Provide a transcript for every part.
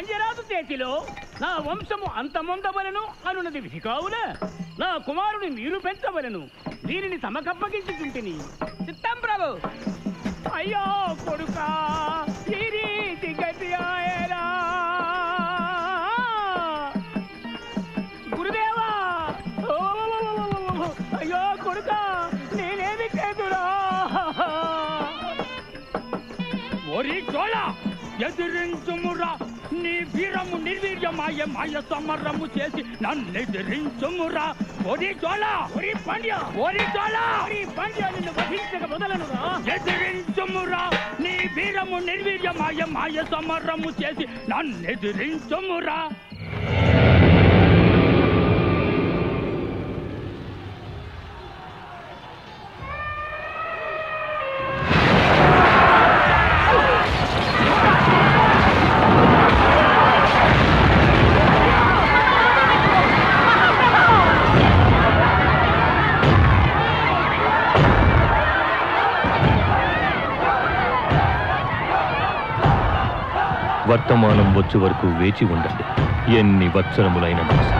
పాండ్యరాజు చేతిలో నా వంశము అంతమొందవలను అనున్నది విధి కావున నా కుమారుని మీరు పెంచవలను. దీనిని సమకప్పగించుకుంటుని చిత్తం ప్రభు. అయ్యో కొడుకా ఈ రీతి గతి ఆయరా గురుదేవా వీరము నిర్వీర్యమాయ మాయ సమరము చేసి నన్ను ఎదిరించుమురా ఓరి చోళ ఓరి పాండ్య! ఓరి చోళ ఓరి పాండ్య నిన్ను వధించక మొదలనురా. ఎదిరించుమురా. నీ వీరము నిర్వీర్యమాయ మాయ సమరము చేసి నన్ను వచ్చే వరకు వేచి ఉండండి. ఎన్ని వత్సరములైన మనసు.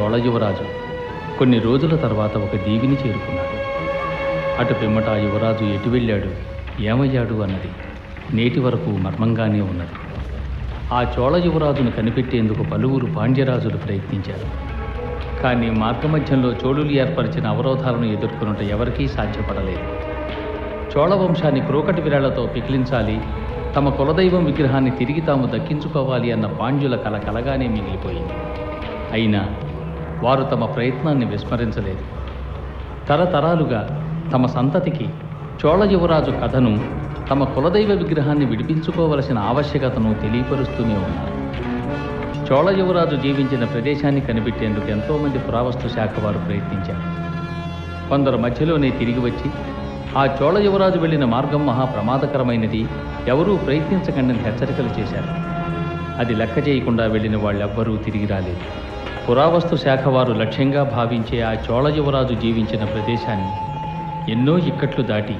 చోళ యువరాజు కొన్ని రోజుల తర్వాత ఒక దీవిని చేరుకున్నాడు. అటు పిమ్మట ఆ యువరాజు ఎటు వెళ్ళాడు ఏమయ్యాడు అన్నది నేటి వరకు మర్మంగానే ఉన్నది. ఆ చోళ యువరాజును కనిపెట్టేందుకు పలువురు పాండ్యరాజులు ప్రయత్నించారు. కానీ మార్గమధ్యంలో చోళులు ఏర్పరిచిన అవరోధాలను ఎదుర్కొనుట ఎవరికీ సాధ్యపడలేదు. చోళ వంశాన్ని క్రోకటి విరాళ్ళతో పికిలించాలి తమ కులదైవం విగ్రహాన్ని తిరిగి తాము దక్కించుకోవాలి అన్న పాండ్యుల కల కలగానే మిగిలిపోయింది. అయినా వారు తమ ప్రయత్నాన్ని విస్మరించలేదు. తరతరాలుగా తమ సంతతికి చోళ యువరాజు కథను తమ కులదైవ విగ్రహాన్ని విడిపించుకోవలసిన ఆవశ్యకతను తెలియపరుస్తూనే ఉన్నారు. చోళ యువరాజు జీవించిన ప్రదేశాన్ని కనిపెట్టేందుకు ఎంతోమంది పురావస్తు శాఖ వారు ప్రయత్నించారు. కొందరు మధ్యలోనే తిరిగి వచ్చి ఆ చోళ యువరాజు వెళ్ళిన మార్గం మహా ప్రమాదకరమైనది. ఎవరూ ప్రయత్నించకండి హెచ్చరికలు చేశారు. అది లెక్క చేయకుండా వెళ్ళిన వాళ్ళెవ్వరూ తిరిగి రాలేదు. పురావస్తు శాఖ వారు లక్ష్యంగా భావించే ఆ చోళయువరాజు జీవించిన ప్రదేశాన్ని ఎన్నో ఇక్కట్లు దాటి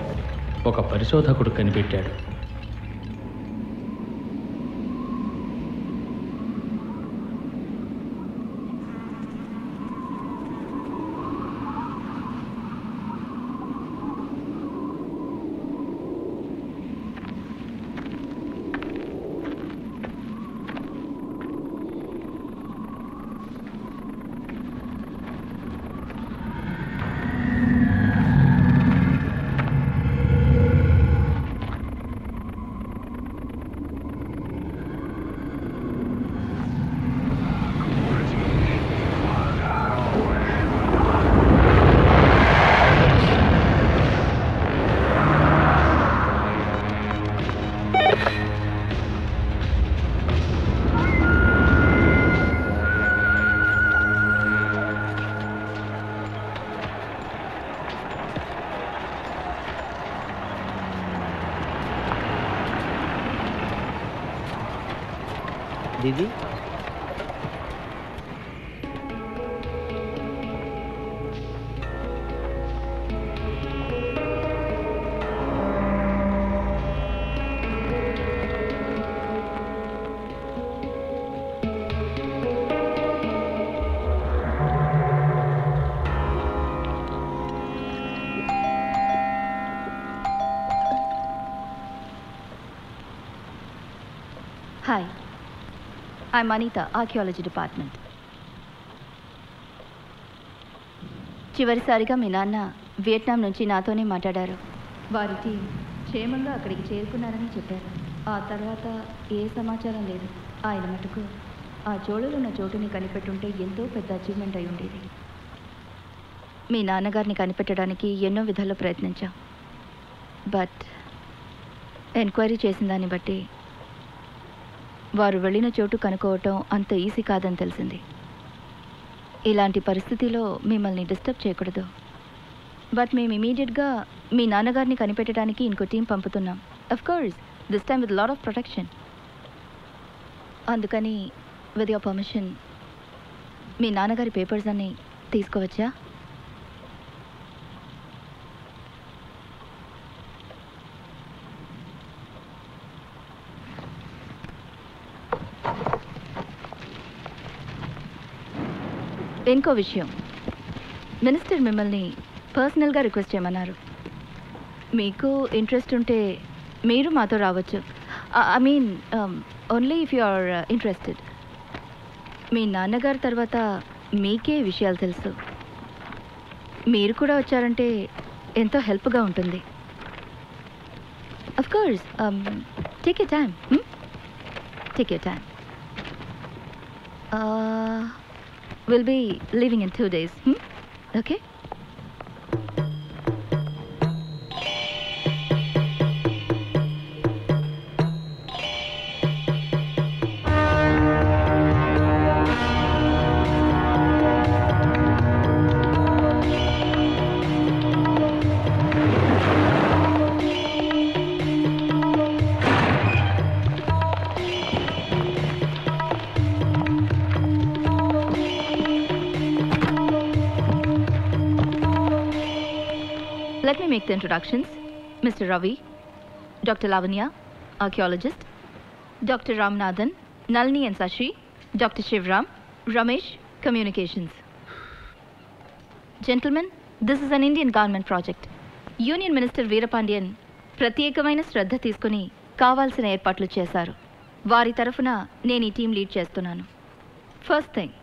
ఒక పరిశోధకుడు కనిపెట్టాడు. I'm Anita, ఆర్కియాలజీ డిపార్ట్మెంట్ చివరిసారిగా మీ నాన్న వియట్నాం నుంచి నాతోనే మాట్లాడారు. వారి టీం క్షేమంగా అక్కడికి చేరుకున్నారని చెప్పారు. ఆ తర్వాత ఏ సమాచారం లేదు. ఆయన మటుకు ఆ జోడులున్న చోటుని కనిపెట్టుంటే ఎంతో పెద్ద అచీవ్మెంట్ అయి ఉండేది. మీ నాన్నగారిని కనిపెట్టడానికి ఎన్నో విధాల్లో ప్రయత్నించాం. బట్ ఎంక్వైరీ చేసిన దాన్ని బట్టి వారు వెళ్ళిన చోటు కనుక్కోవటం అంత ఈజీ కాదని తెలిసింది. ఇలాంటి పరిస్థితిలో మిమ్మల్ని డిస్టర్బ్ చేయకూడదు. బట్ మేము ఇమీడియట్గా మీ నాన్నగారిని కనిపెట్టడానికి ఇంకో టీం పంపుతున్నాం. Of course this time with lot of protection అందుకని విత్ యువర్ పర్మిషన్ మీ నాన్నగారి పేపర్స్ అన్ని తీసుకోవచ్చా? ఇంకో విషయం. మినిస్టర్ మిమ్మల్ని పర్సనల్గా రిక్వెస్ట్ చేయమన్నారు. మీకు ఇంట్రెస్ట్ ఉంటే మీరు మాతో రావచ్చు. I mean only if you are interested మీ నాన్నగారి తర్వాత మీకే విషయాలు తెలుసు. మీరు కూడా వచ్చారంటే ఎంతో హెల్ప్గా ఉంటుంది. Of course take you time take you time We'll be leaving in two days. Hmm? Okay? With introductions. Mr. Ravi, Dr. Lavanya, archaeologist, Dr. Ramnathan, Nalini and Sashi, Dr. Shivram, Ramesh, communications. Gentlemen, this is an Indian government project. Union minister Veerapandian ప్రత్యేకమైన శ్రద్ధ తీసుకుని కావాల్సిన ఏర్పాట్లు చేశారు వారి తరఫున నేను ఈ టీం లీడ్ చేస్తున్నాను ఫస్ట్ థింగ్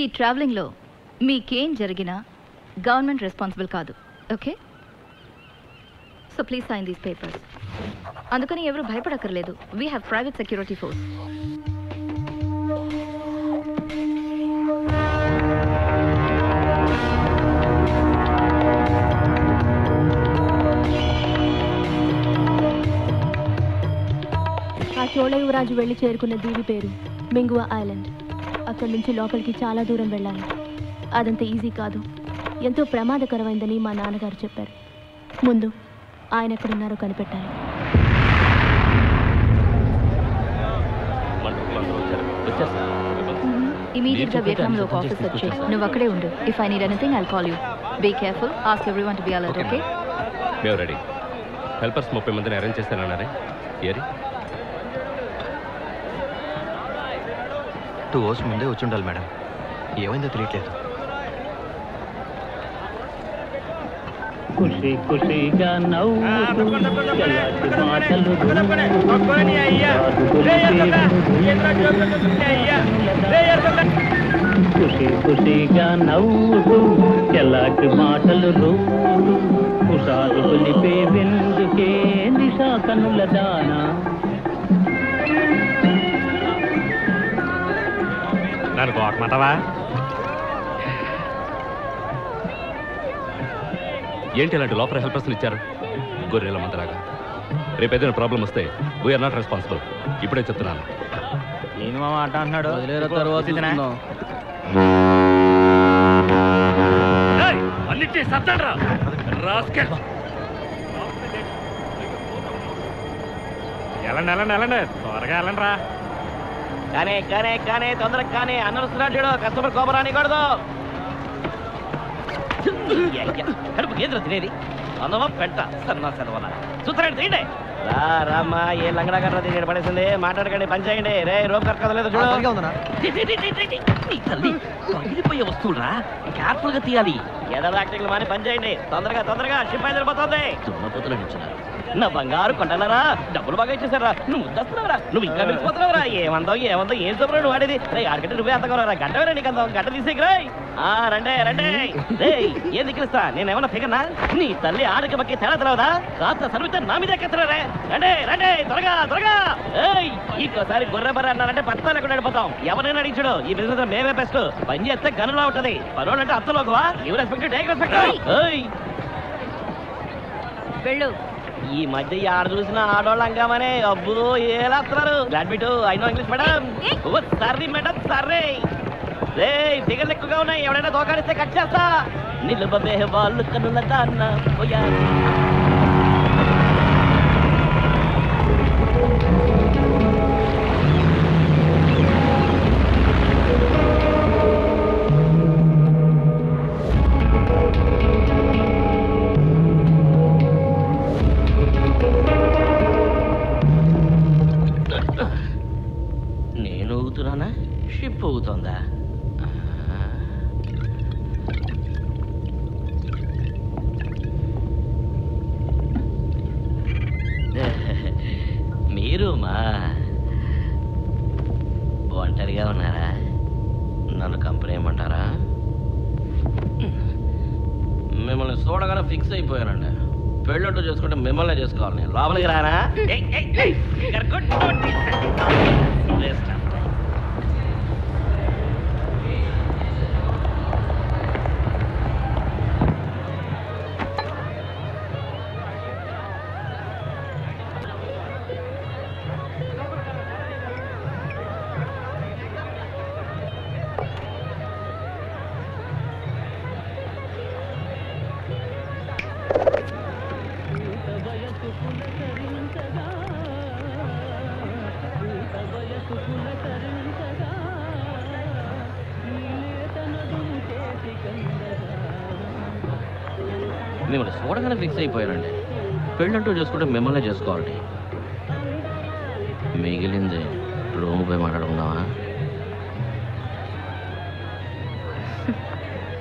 ఈ ట్రావెలింగ్లో మీకేం జరిగినా గవర్నమెంట్ రెస్పాన్సిబుల్ కాదు okay so please sign these papers అందుకని ఎవరు భయపడక్కర్లేదు. We have private security force ఆ చోళయువరాజు వెళ్ళి చేరుకున్న దీవి పేరు మింగువా ఐలాండ్. అక్కడి నుంచి లోపలికి చాలా దూరం వెళ్ళాలి. అదంత ఈజీ కాదు. ఎంతో ప్రమాదకరమైందని మా నాన్నగారు చెప్పారు. ముందు ఆయన ఎక్కడున్నారో కనిపెట్టాలి ఇమీడియట్గా నేను వియట్నాం లో ఒక ఆఫీస్. నువ్వు అక్కడే ఉండు. If I need anything I'll call you be careful ask everyone to be alert okay మేము రెడీ. హెల్పర్స్ ముప్పై మందిని అరేంజ్ చేస్తానన్నారే. ఏరి? టూ అవర్స్ ముందే వచ్చి ఉండాలి మేడం. ఏమైందో తెలియట్లేదు. ఖుషి ఖుషిగా నవ్వుతూ చల్లటి మాటలు ఖుషి ఖుషిగా నవ్వుతూ చల్లటి మాటలు రోజు కుషాలు కొలిపే వెందుకే దిశా కనుల దానా నన్ను కోటమంటావా ఏంటి ఇలాంటి లోపల హెల్పర్స్ని ఇచ్చారు? గొర్రెల మందలాగా. రేపు ఏదైనా ప్రాబ్లం వస్తే వీఆర్ నాట్ రెస్పాన్సిబుల్ ఇప్పుడే చెప్తున్నాను. నేను మామ అంట అంటున్నాడు? సత్తండ్రా త్వరగా రా కానీ కానీ కానీ తొందరగా కానీ అన్న వస్తున్నాడు కస్టమర్ కోపం రానికూడదు. కడుపు కేంద్ర తినేది అందమా పెంట సన్నా సెలవల చూస్తారండి తీయండి రా రామ్మా ఏ లంగడా కర్ర తినేది పడేసింది మాట్లాడకండి పని చేయండి రే రోప్ కక్కదలేదు చూడు తీ, తీ, తీ, పగిలిపోయే వస్తువురా కేర్ఫుల్గా తీయాలి ఎదవ యాక్టింగ్ మాని పని చేయండి తొందరగా తొందరగా షిప్ అయిపోతుంది దుమ్మపోతులు నిల్చున్నారు నా బంగారు కొండలరా డబ్బులు బాగా ఇచ్చేసారా నువ్వు ముద్దస్తున్నావురా నువ్వు ఇంకా వెళ్ళిపోతున్నావురా ఏమందో ఏమందో ఏం చెప్పరా నువ్వు ఆడేది. రే ఆడకంటే నువ్వే అంతకోరా గంట వేరే నీకు అందాం. గంట తీసేకిరా ఆ రండే రండే. రేయ్ ఏం దిక్కుస్తా నేనేమన్నా ఫిగర్నా? నీ తల్లి ఆడకి బక్కి తేడా తెలవదా? కాస్త సర్వితే నా మీద ఎక్కిస్తున్నారే. రండే రండే త్వరగా త్వరగా. ఏయ్ ఇంకోసారి గొర్రె బర్రె అన్నారంటే పత్తా లేకుండా వెళ్ళిపోతాం ఎవరైనా అడిగించుడు ఈ బిజినెస్ మేమే బెస్ట్ పని చేస్తే గనులా ఉంటది. పనులంటే అత్తలోకవా? ఇవి రెస్పెక్ట్ టేక్ రెస్పెక్ట్ ఏయ్. వెళ్ళు. ఈ మధ్య ఆడ చూసిన ఆడవాళ్ళు అంగామనే అబ్బో ఏలాస్తున్నారు గ్రాడ్మిట్ I know English madam oh sorry madam sorry రే దిగలు ఎక్కువగా ఉన్నాయి. ఎవడైనా దోకాడిస్తే కట్ చేస్తా. నిలుబబే వాళ్ళు కనుల దాన్న పోయా చూడగానే పెళ్ళంటూ చేసుకుంటే మిమ్మల్ని చేసుకోవాలి నేను. లోపలికి రానా? అయిపోయానండి పెళ్ళంటూ చేసుకుంటే మిమ్మల్ని చేసుకోవాలి మిగిలింది రూమ్ పోయి మాట్లాడుకుందామా?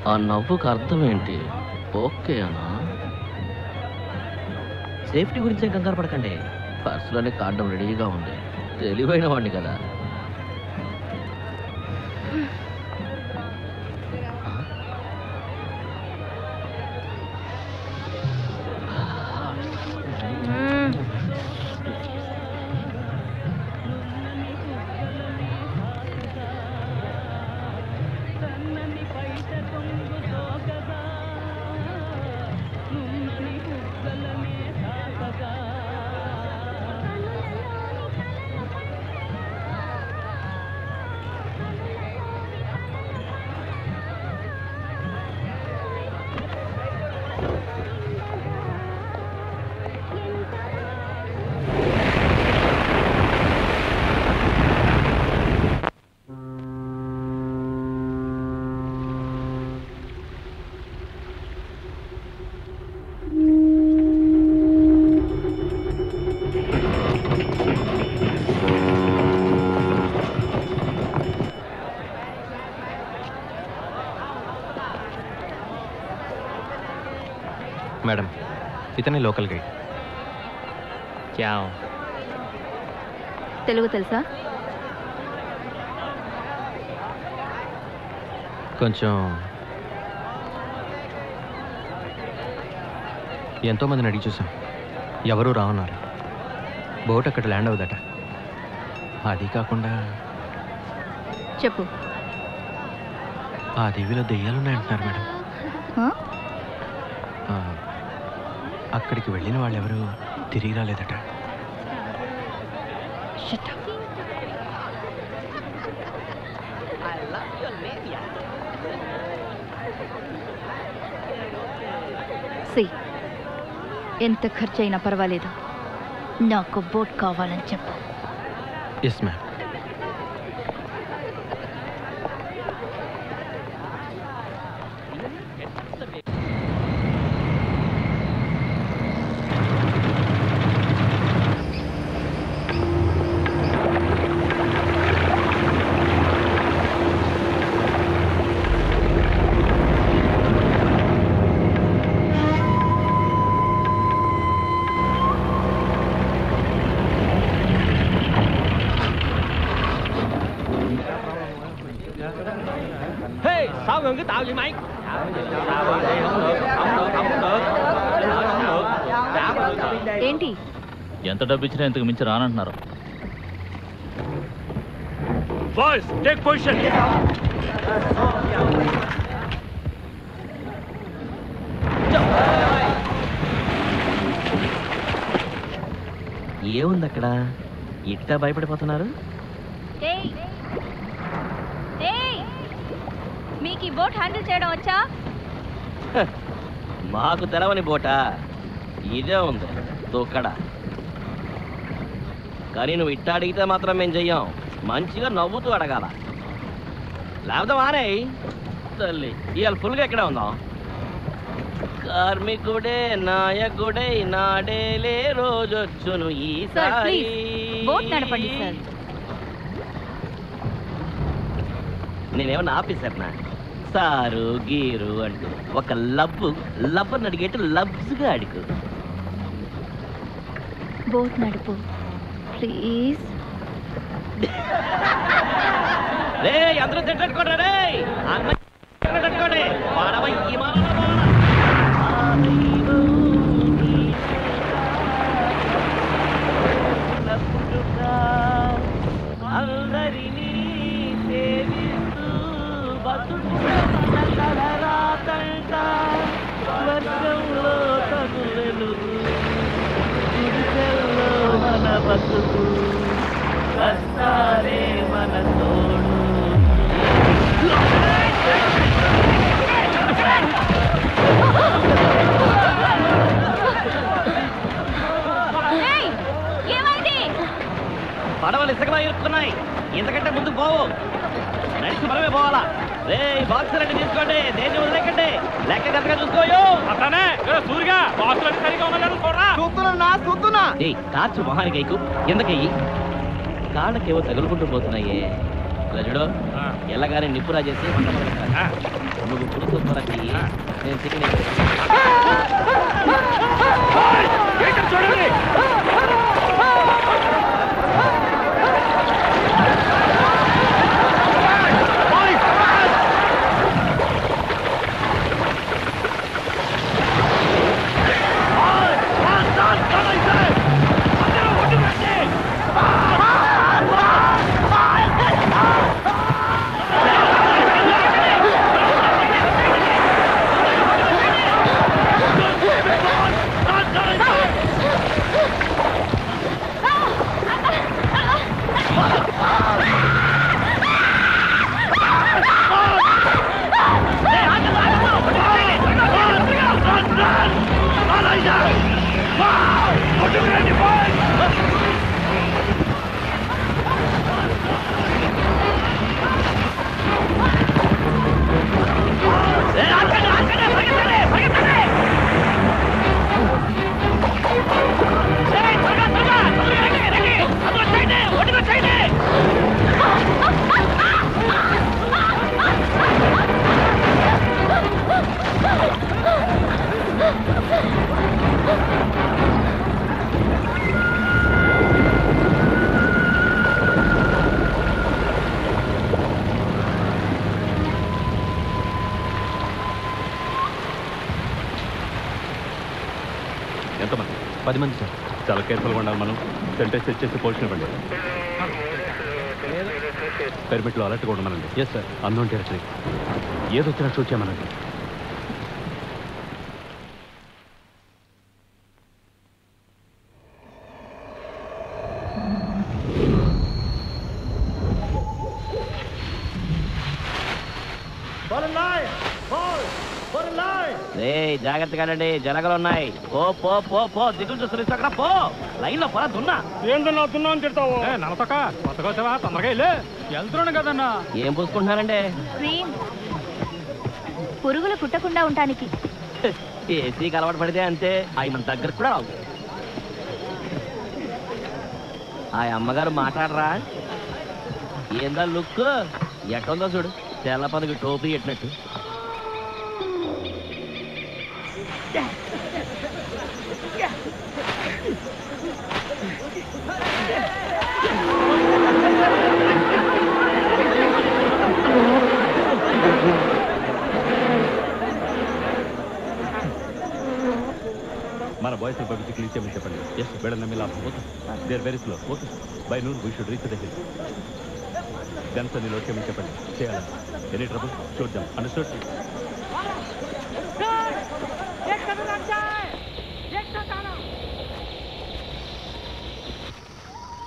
ఆ నవ్వుకు అర్థం ఏంటి? ఓకే అన్నా సేఫ్టీ గురించి ఏం కంగారు పడకండి. పర్సులోనే కార్డం రెడీగా ఉంది. తెలివైన వాడిని కదా. లోకల్ గైడ్ క్యా తెలుగు తెలుసా? కొంచెం ఎంతోమందిని అడిగి చూసాం. ఎవరూ రావున్నారు బోట్ అక్కడ ల్యాండ్ అవుదట అది కాకుండా చెప్పు. ఆ దీవిలో దెయ్యాలున్నాయంటున్నారు మేడం. అక్కడికి వెళ్ళిన వాళ్ళెవరూ తిరిగి రాలేదట. ఎంత ఖర్చు అయినా పర్వాలేదు. నాకు బోట్ కావాలని చెప్పు. ఎస్ మ్యామ్ ఏంటి? ఎంత డబ్బు ఇచ్చినా ఇంతకు మించి రానంటున్నారు. Boys take position. ఏముంది అక్కడ ఇట్లా భయపడిపోతున్నారు మీకు ఈ బోట్ హ్యాండిల్ చేయడం వచ్చా? మాకు తెరవని బోట? ఇదే ఉంది. తొక్కడ కానీ నువ్వు ఇట్ట అడిగితే మాత్రం మేము చెయ్యం. మంచిగా నవ్వుతూ అడగాల. లేకపోతే మానే. తల్లి ఇవాళ ఫుల్గా ఎక్కడే ఉందాం కార్మికుడే నాయకుడే నాడేలే రోజొచ్చును సార్. ఈసారి నేనేమన్నా ఆఫీసర్నా? సారు గీరు అంటూ ఒక లబ్బు లబ్బు అడిగేట్టు లబ్స్గా అడుగు. బోట్ నడుపు. ప్లీజ్. అందరూ తిట్టట్టుకోండి రే అన్న తిట్టట్టుకోండి పడవ ఈ మాట మన కష్టాలే మన తోడు పడవలు ఇసుకలా ఇరుక్కున్నాయి. ఇంతకంటే ముందుకు పోవు. నడిచి మనమే పోవాలా? తీసుకోండి. వదిలేకండి. లెక్క కరెక్ట్గా చూసుకోయో. అట్లానే సూరిగా బాక్సులు సరిగా ఉన్నాయో చూడరా. ఏయ్ టార్చ్ మొహానికి ఎక్కు. ఎందుకయ్యి? కాళ్ళకేవో తగులుకుంటూ పోతున్నాయే. చూడు. ఎల్లగానే నిప్పురా చేసి. నువ్వు త్వరకి నేను చికెన్ చూడండి. పది మంది సార్. చాలా కేర్ఫుల్గా ఉండాలి మనం. సెంటెన్స్ సెట్ చేసి పోల్చిన ఇవ్వండి. పెర్మిట్లో అలర్ట్గా ఉండమనండి ఎస్ సార్ అందరం టెరటరీ ఏదో వచ్చినా షూట్ చేయమనండి. రే జాగ్రత్తగా రండి. జనగలు ఉన్నాయి. పో పో పో పో. దిగులు చూస్తుంది అక్కడ పో. లైన్లో పొర దున్నా ఏందన్నా తున్నా అని తిడతావు? నలతక కొత్తగా వచ్చావా తొందరగా వెళ్ళే. వెళ్తున్నాను కదన్నా. ఏం పూసుకుంటున్నారండి? క్రీమ్. పురుగులు కుట్టకుండా ఉండటానికి. ఏసీకి అలవాటు పడితే అంతే. అవి మన దగ్గరకు కూడా రావు. ఆ అమ్మగారు మాట్లాడరా? ఏందా లుక్ ఎట్టుందో చూడు. తెల్ల పదవి టోపీ ఎట్టినట్టు మన బాయ్స్ పంపించి క్లీన్ చేయమని చెప్పండి ఎస్ బెడల్ నమ్మి లాభం okay they're very slow okay by noon we should reach the hill guns అన్ని లోడ్ చేయమని చెప్పండి చేయాలి ఎనీ ట్రబుల్ చూద్దాం అండర్స్టూడ్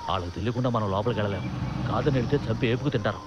వాళ్ళకి తెలియకుండా మనం లోపలికి వెళ్ళలేము కాదని వెళ్తే చంపి ఏపుకు తింటారు.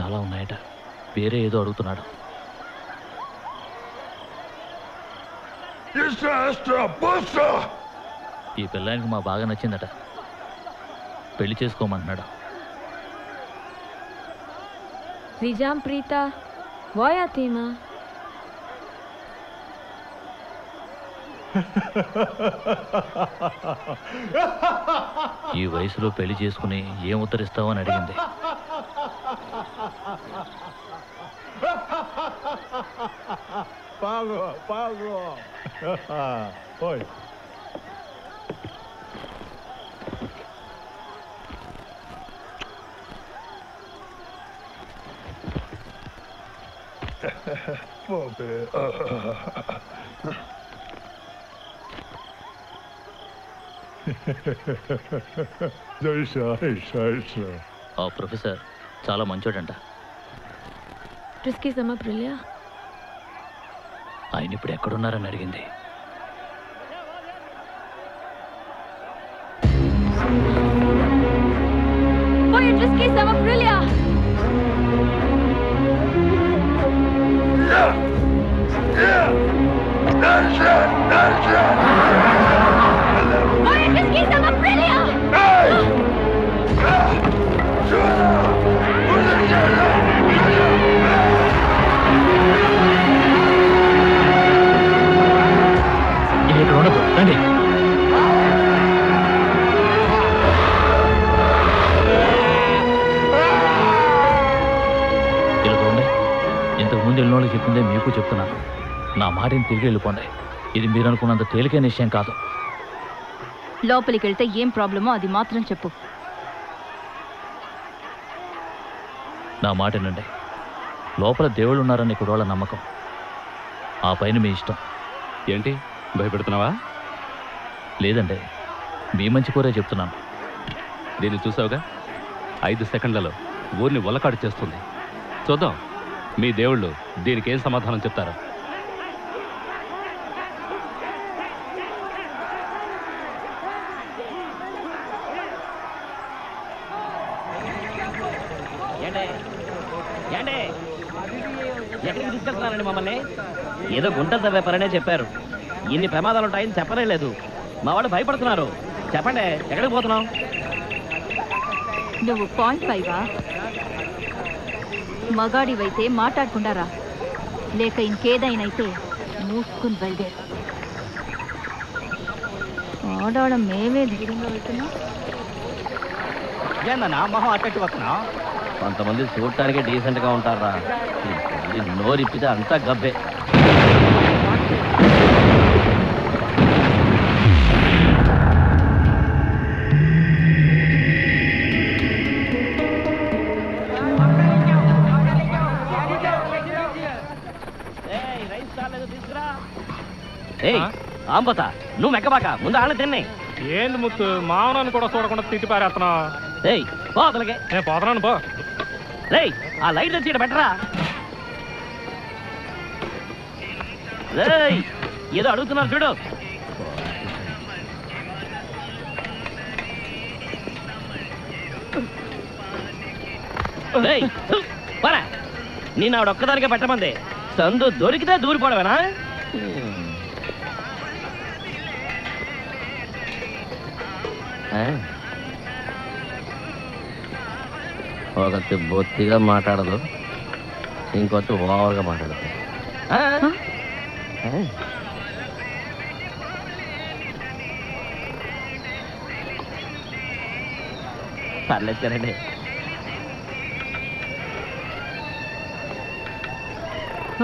చాలా ఉన్నాయట. వేరే ఏదో అడుగుతున్నాడు. ఈ పిల్లానికి మా బాగా నచ్చిందట. పెళ్ళి చేసుకోమంటున్నాడు. Rijam Prita, voia tima. ఈ వయసులో పెళ్ళి చేసుకుని ఏం ఉత్తరిస్తావు అని అడిగింది. Pago. Oi. Pobre. ఆ ప్రొఫెసర్ చాలా మంచోడంట Risky sama Prilia. ఆయన ఇప్పుడు ఎక్కడున్నారని అడిగింది. నా మాటిని తిరిగి వెళ్ళిపోండి ఇది మీరు అనుకున్నంత తేలికైన విషయం కాదు. లోపలికి వెళ్తే ఏం ప్రాబ్లమో అది మాత్రం చెప్పు. నా మాట వినండి. లోపల దేవుళ్ళు ఉన్నారని ఇక్కడ వాళ్ళ నమ్మకం. ఆ పైన మీ ఇష్టం. ఏంటి? భయపెడుతున్నావా? లేదండి. మీ మంచి కోరే చెప్తున్నాను. దీన్ని చూసావుగా? ఐదు సెకండ్లలో ఊరిని ఉలకాడు చేస్తుంది. చూద్దాం. మీ దేవుళ్ళు దీనికి ఏం సమాధానం చెప్తారు ఏంటే ఏంటే ఎక్కడికి తీసుకెళ్తున్నారండి మమ్మల్ని ఏదో గుంటలు తవ్వే పరనే చెప్పారు. ఇన్ని ప్రమాదాలు ఉంటాయని చెప్పనే లేదు మా వాళ్ళు భయపడుతున్నారు. చెప్పండి ఎక్కడికి పోతున్నాం? నువ్వు పాయింట్ ఫైవా? మగాడివైతే మాట్లాడకుండా రా. లేక ఇంకేదైనైతే మూసుకుని బయలుదేరు ఆడాడం మేమే ధైర్యంగా వెళ్తున్నాం. ఏందన్నా మొహం అట్టట్టు పక్కన కొంతమంది చూడటానికి డీసెంట్గా ఉంటారా నోరిప్పితే అంతా గబ్బే. ఏయ్ ఆంబత నువ్వు మెక్కబాక ముందు ఆళ్ళ తిన్నాయి ఏంది ముత్తు మామనాన్ని కూడా చూడకుండా తిట్టి పారేస్తున్నావు? ఏయ్ పో అతలకే నేను పోతున్నాను పో. రేయ్ ఆ లైట్ తెచ్చి ఈడ పెట్టరా. రేయ్ ఏదో అడుగుతున్నారు చూడు. రేయ్ పరా. నేను ఆవిడ ఒక్కదానికే పెట్టమంది. సందు దొరికితే దూరిపోవడమేనా? ఒకటి బొత్తిగా మాట్లాడదు ఇంకొకటి ఓవర్గా మాట్లాడదు? పర్లేదు సరేండి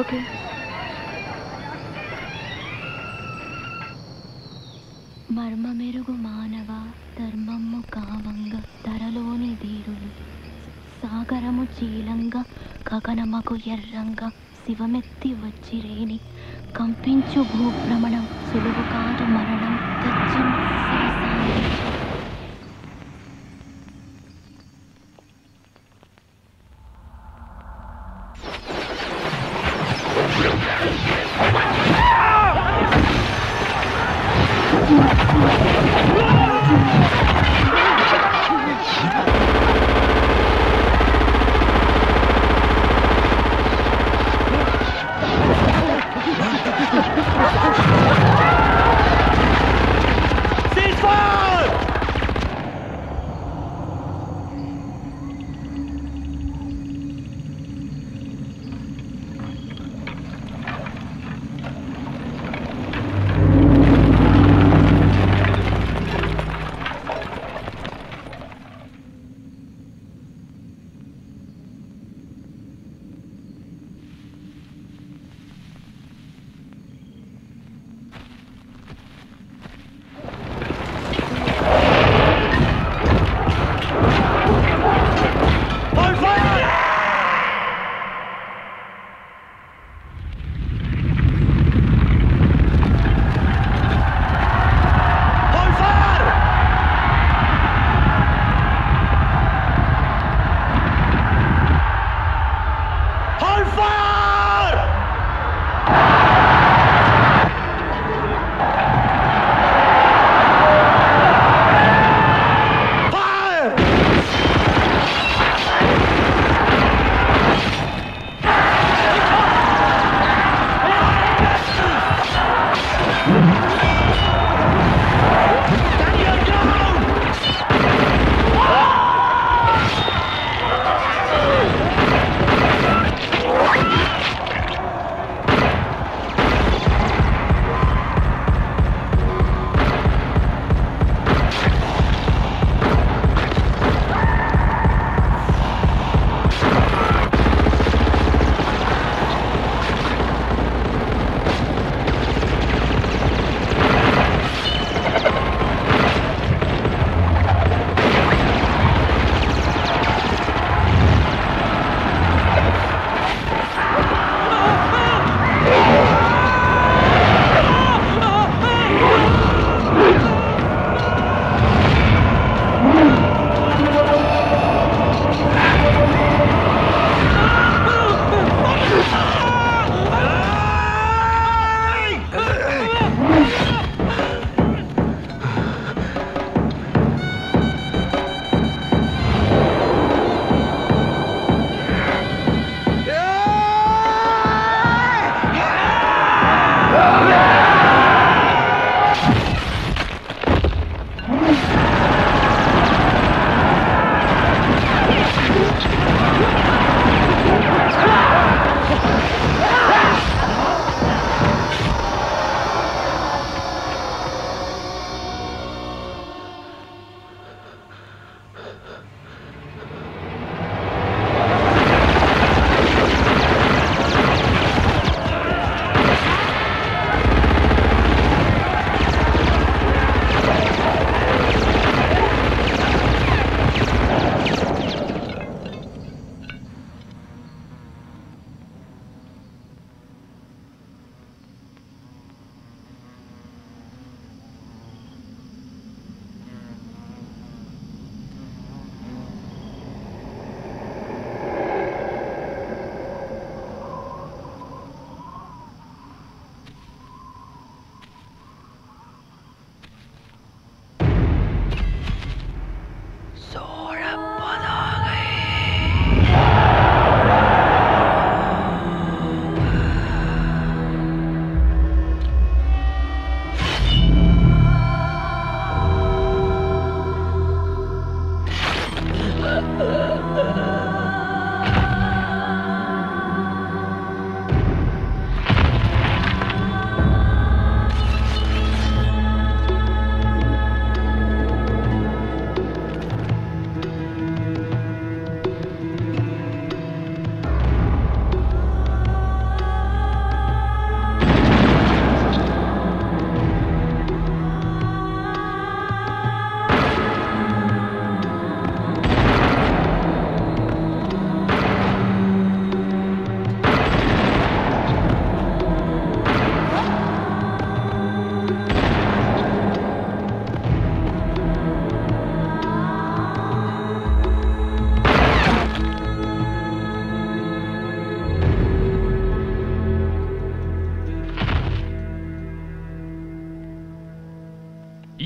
ఓకే. మర్మమెరుగు మానవ ధర్మము కావంగ ధరలోని ధీరులు. సాగరము చీలంగా గగనమకు ఎర్రంగా శివమెత్తి వచ్చిరేని కంపించు భూభ్రమణం సులువు కాదు మరణం తెచ్చి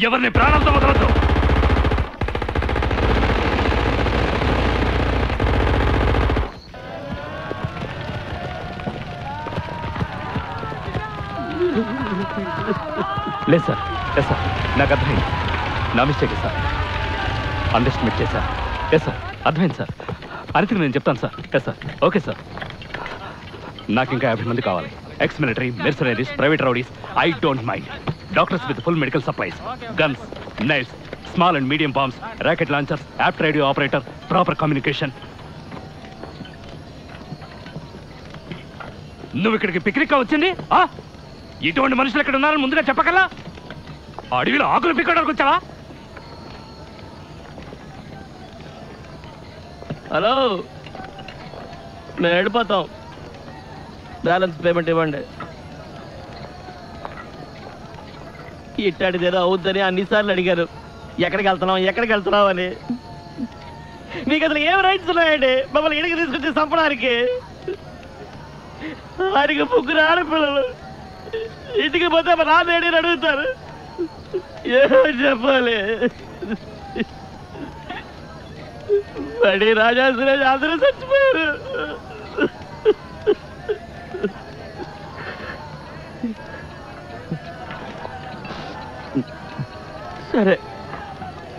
ఎవరిని ప్రాణంతో వదలొద్దు. లేదు సార్ లేదు సార్. నాకు అర్థమైంది. నా మిస్టేక్ సార్. అండర్స్టిమేట్ చేశారు. ఎస్ సార్ అర్థమైంది సార్. అరితికి నేను చెప్తాను sir. Yes sir okay sir. నాకు ఇంకా యాభై మంది కావాలి. Ex military mercenaries private rowdies I don't mind doctors with full medical supplies guns knives small and medium bombs rocket launchers app radio operator proper communication నువ్వు ఇక్కడికి picnic వచ్చింది? ఇటువంటి మనుషులు ఇక్కడ ఉన్నారని ముందుగా చెప్పగలరా అడవిలో ఆకులు పిక్కడానికి వచ్చావా? హలో మేము వెళ్ళిపోతాం. బ్యాలెన్స్ పేమెంట్ ఇవ్వండి. ఇట్టాడిదేదో అవుద్దని అన్నిసార్లు అడిగారు. ఎక్కడికి వెళ్తున్నాం ఎక్కడికి వెళ్తున్నాం అని. మీకు అసలు ఏం రైట్స్ ఉన్నాయండి? మమ్మల్ని ఇడికి తీసుకొచ్చి చంపడానికి. ఆయనకి ముగ్గురు ఆడపిల్లలు. ఇంటికి పోతే మా నాన్న అడుగుతారు. ఏమో చెప్పాలి. బడి రాజా సురేష్ అందరూ చచ్చిపోయారు. సరే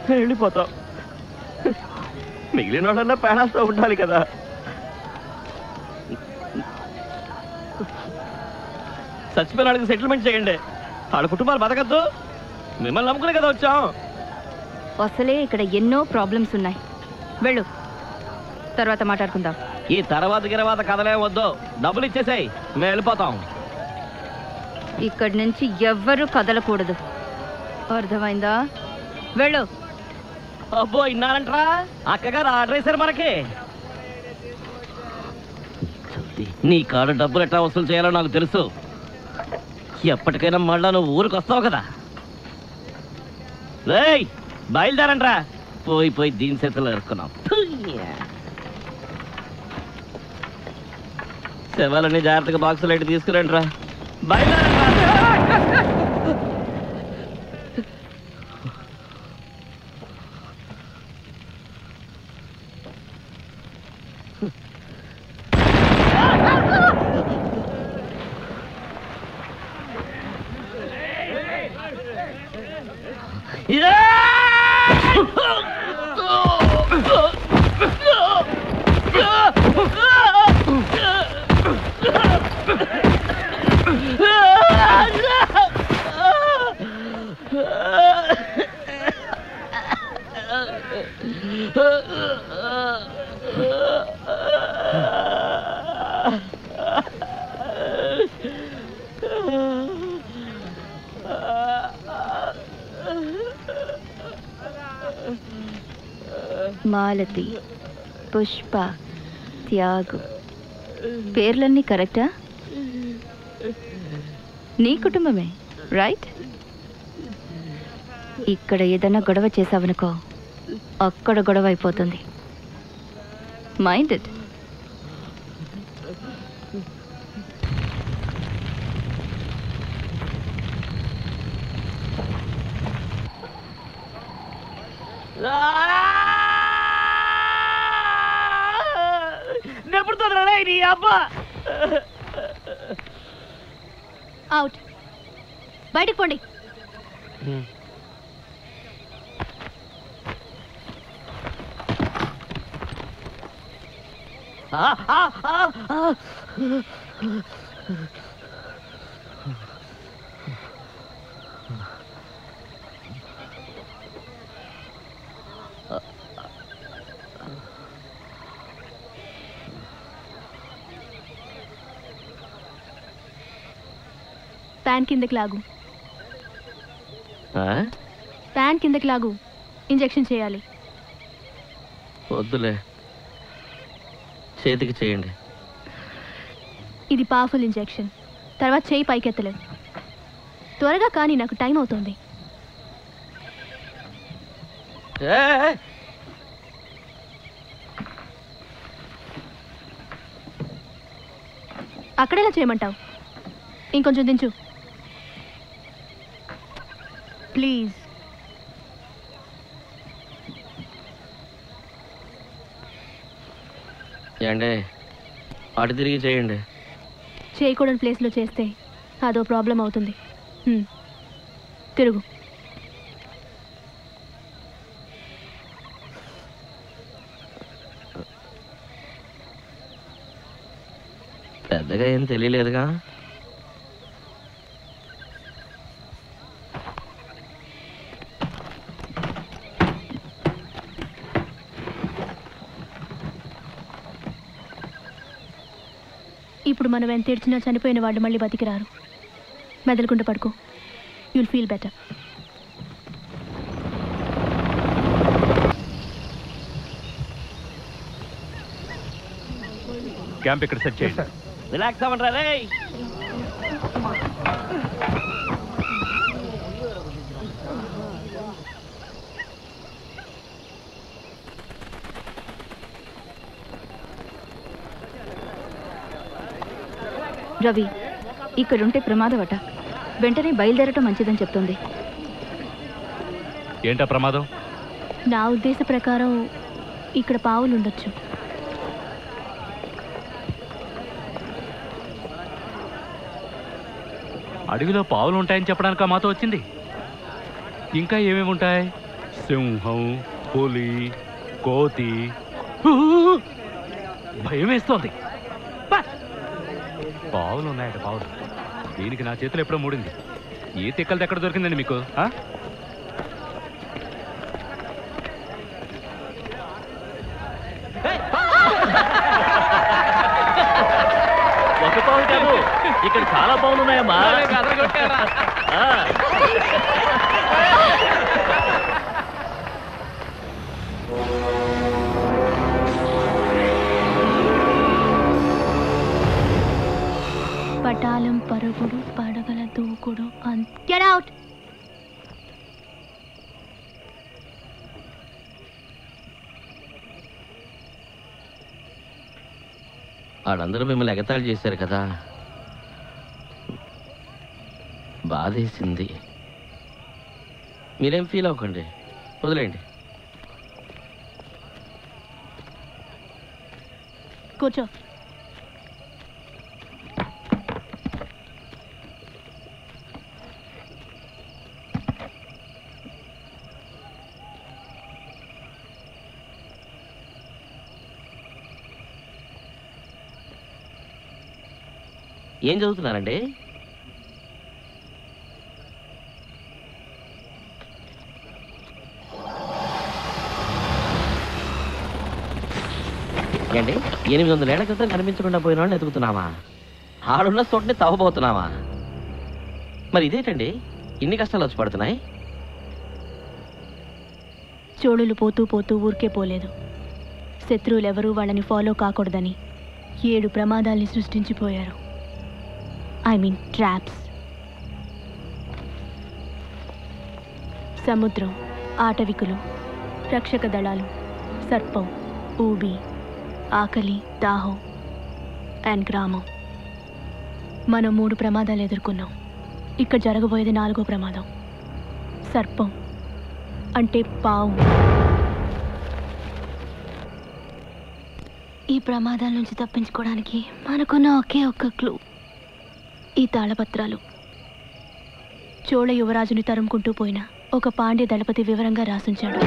వెళ్ళిపోతాం. మిగిలిన వాళ్ళన్నా పేడాస్తో ఉండాలి కదా. చచ్చిపోయిన వాళ్ళకి సెటిల్మెంట్ చేయండి. వాళ్ళ కుటుంబాలు బతకద్దు. మిమ్మల్ని నమ్ముకునే కదా వచ్చాం. అసలే ఇక్కడ ఎన్నో ప్రాబ్లమ్స్ ఉన్నాయి. వెళ్ళు. తర్వాత మాట్లాడుకుందాం. ఈ తర్వాత గిరవాత కథలే వద్దు. డబ్బులు ఇచ్చేసాయి. మేము వెళ్ళిపోతాం. ఇక్కడి నుంచి ఎవ్వరూ కదలకూడదు. అర్థమైందా? వెళ్ళు. అబ్బో ఇన్నారంటరా? అక్కగారు ఆర్డర్ వేశారు మనకి. నీ కాడ డబ్బులు ఎట్లా వసూలు చేయాలో నాకు తెలుసు. ఎప్పటికైనా మళ్ళా నువ్వు ఊరికి వస్తావు కదా. రేయ్ బయలుదేరంట్రా పోయి పోయి దీని చేతిలో ఎరుకున్నాం శవాలన్నీ జాగ్రత్తగా బాక్సులు అయితే తీసుకురండి రా మాలతి పుష్ప త్యాగు. పేర్లన్నీ కరెక్టా? నీ కుటుంబమే రైట్? ఇక్కడ ఏదైనా గొడవ చేసావనుకో అక్కడ గొడవ అయిపోతుంది. మైండ్ అబ్బా! అవుట్ బయటకు పోండి. ఫ్యాన్ కిందకి లాగు. ఫ్యాన్ కిందకి లాగు. ఇంజెక్షన్ చేయాలి. వద్దులే. చేతికి చేయండి. ఇది పవర్ఫుల్ ఇంజెక్షన్ తర్వాత చేయి పైకెత్తలేదు. త్వరగా కానీ నాకు టైం అవుతుంది. అక్కడేలా చేయమంటావు? ఇంకొంచెం దించు. ప్లీజ్ ఏండే అటు తిరిగి చేయండి. చేయకూడని ప్లేస్లో చేస్తే అదో ప్రాబ్లం అవుతుంది. తిరుగు. పెద్దగా ఏం తెలియలేదుగా. ఇప్పుడు మనం ఎంత ఏడ్చినా చనిపోయిన వాళ్ళు మళ్ళీ బతికిరారు. మెదలకుండా పడుకో. యుల్ ఫీల్ బెటర్ క్యాంప్ ఇక్కడ సెట్ చేయండి. రిలాక్స్ అవ్వండి రే రవి ఇక్కడుంటే ప్రమాదమట. వెంటనే బయలుదేరటం మంచిదని చెప్తుంది. ఏంటా ప్రమాదం? నా ఉద్దేశ ప్రకారం ఇక్కడ పావులు ఉండొచ్చు. అడవిలో పావులు ఉంటాయని చెప్పడానికి మాతో వచ్చింది? ఇంకా ఏమేమి ఉంటాయి? సింహం పులి కోతి! భయం వేస్తోంది! పావులు ఉన్నాయట పావులు. దీనికి నా చేతిలో ఎప్పుడో మూడింది. ఏ తిక్కలది ఎక్కడ దొరికిందండి మీకు? ఆ? ఒక పావు కాదు ఇక్కడ చాలా పావులు ఉన్నాయమ్మా ఆ. వాళ్ళందరూ మిమ్మల్ని ఎగతాళి చేశారు కదా. బాధేసింది. మీరేం ఫీల్ అవ్వకండి. వదిలేయండి. కూర్చో. ఏం చదువుతున్నారండి? ఏంటి? ఎనిమిది వందల ఏళ్ళ క్రితం కనిపించకుండా పోయిన వాళ్ళని ఎతుకుతున్నావా ఆడున్న చోటని తవ్వబోతున్నామా మరి ఇదేంటండి? ఇన్ని కష్టాలు వచ్చి పడుతున్నాయి? చోళులు పోతూ పోతూ ఊరికే పోలేదు. శత్రువులెవరూ వాళ్ళని ఫాలో కాకూడదని ఏడు ప్రమాదాల్ని సృష్టించిపోయారు. I mean traps. సముద్రం ఆటవికులు రక్షక దళాలు సర్పం ఊబి ఆకలి దాహం అండ్ గ్రామం. మనం మూడు ప్రమాదాలు ఎదుర్కొన్నాం. ఇక్కడ జరగబోయేది నాలుగో ప్రమాదం. సర్పం అంటే పావు. ఈ ప్రమాదాల నుంచి తప్పించుకోవడానికి మనకున్న ఒకే ఒక్క క్లూ. ఈ తాళపత్రాలు. చోళ యువరాజుని తరుముకుంటూ పోయిన ఒక పాండ్య దళపతి వివరంగా రాసించాడు.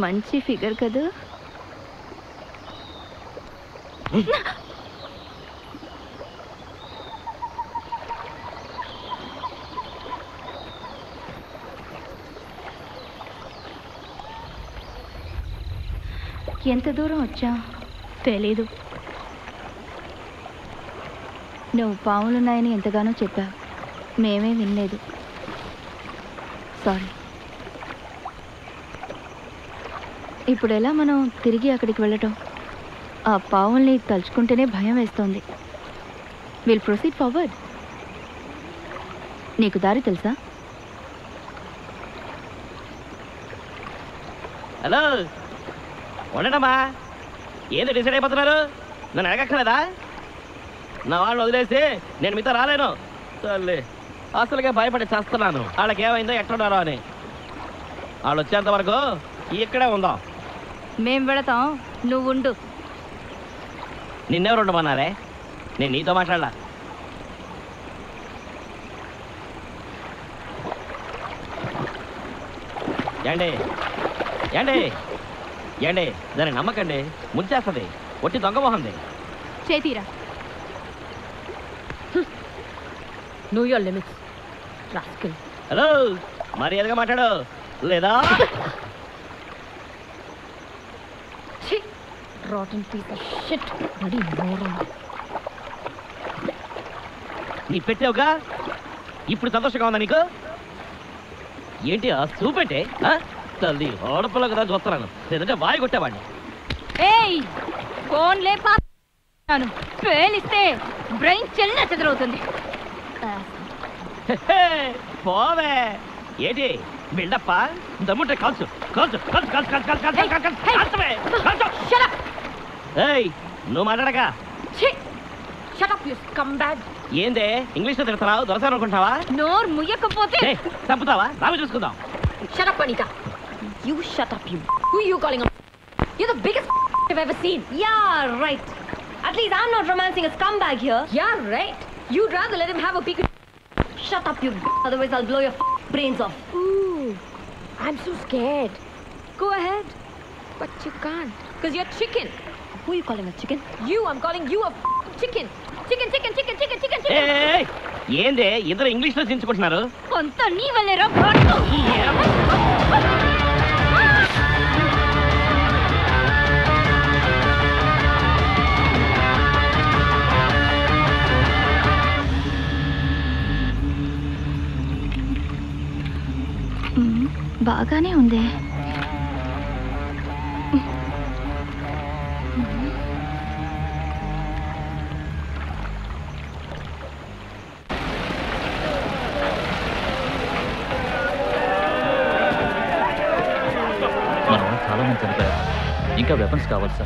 మంచి ఫిగర్ కదా. ఎంత దూరం వచ్చా? తెలీదు. నువ్వు పాములున్నాయని ఎంతగానో చెప్పా మేమే వినలేదు. సారీ. ఇప్పుడు ఎలా మనం తిరిగి అక్కడికి వెళ్ళటం? ఆ పావుల్ని తలుచుకుంటేనే భయం వేస్తోంది. విల్ ప్రొసీడ్ ఫార్వర్డ్ నీకు దారి తెలుసా? హలో ఉండడమ్మా ఏదో డిసైడ్ అయిపోతున్నారు? నన్ను అడగక్కర్లేదా? నా వాళ్ళని వదిలేసి నేను మీతో రాలేను. తల్లి అసలుగా భయపడి చేస్తున్నాను. వాళ్ళకి ఏమైందో ఎట్టున్నారో అని. వాళ్ళు వచ్చేంత వరకు ఇక్కడే ఉందాం. మేం వెళతాం. నువ్వు ఉండు. నిన్నెవరు ఉండమన్నారే? నేను నీతో మాట్లాడలా. ఏండి ఏండి ఏండి దాన్ని నమ్మకండి. ముంచేస్తుంది. ఒట్టి దొంగ మొహంది. చేతీరా. rascal. హలో మరి ఎదుగా మాట్లాడు. లేదా? Rotten piece of shit. Bloody moron. నీ పెట్టావుగా? ఇప్పుడు సంతోషంగా ఉందా నీకు? ఏంటి ఆ చూపెట్టే? తల్లి ఆడపిల్ల కదా చూస్తున్నాను. లేదంటే వాయి కొట్టేవాడిని. ఏయ్! ఫోన్ లేపాను పేలిస్తే బ్రెయిన్ చెల్ల చెదరవుతుంది. పోవే. ఏంటి? బిల్డప్ప? దమ్ముంటే కాల్చు. కాల్చు కాల్చు కాల్చు కాల్చు కాల్చు కాల్చు కాల్చు కాల్చు ఏయ్ నువ్వు మాట్లాడక Shut up, you scumbag. ఏందే ఇంగ్లీష్లో తిడతావు దొరసాను అనుకుంటావా నోరు ముయ్యకపోతే ఏయ్, చంపుతావా రావి చూసుకుందాం Shut up, Anita. You shut up, you. Who are you calling a You're the biggest I've ever seen. Yeah, right. At least I'm not romancing a scumbag here. Yeah, right. You'd rather let him have a peek at Shut up, you. Otherwise, I'll blow your brains off. Ooh, I'm so scared. Go ahead. But you can't. Because you're chicken. Who are you calling a chicken? You, I'm calling you a chicken. Chicken, chicken, chicken, chicken, chicken, chicken. ఏయ్, ఏందే ఇద్దరు ఇంగ్లీష్లో చించుకుంటున్నారు కొంత నీ వల్లేరా బాగానే ఉంది ఇంకా weapons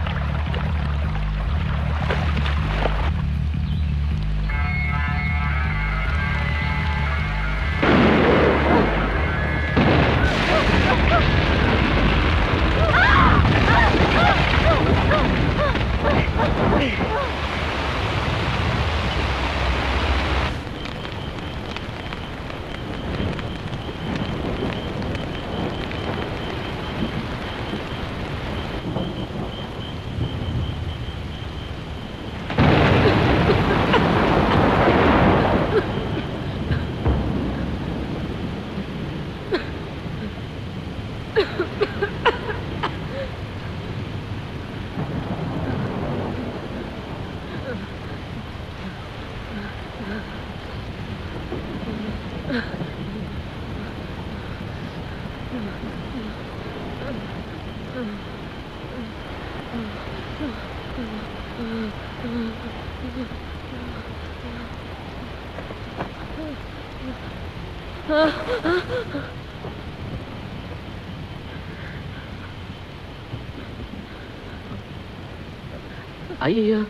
అయ్యో అయ్యయ్యో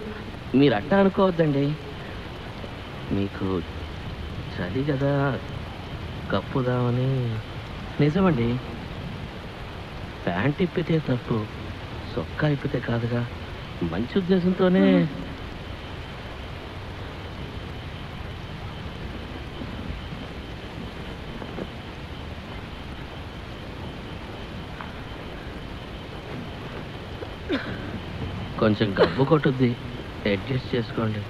మీరు అట్టా అనుకోవద్దండి. మీకు చలి కదా కప్పుదామని. నిజమండి. ప్యాంట్ ఇప్పితే తప్పు సొక్కా ఇప్పితే కాదుగా. మంచి ఉద్దేశంతోనే కొంచెం గబ్బు కొట్టుద్ది. అడ్జస్ట్ చేసుకోండి.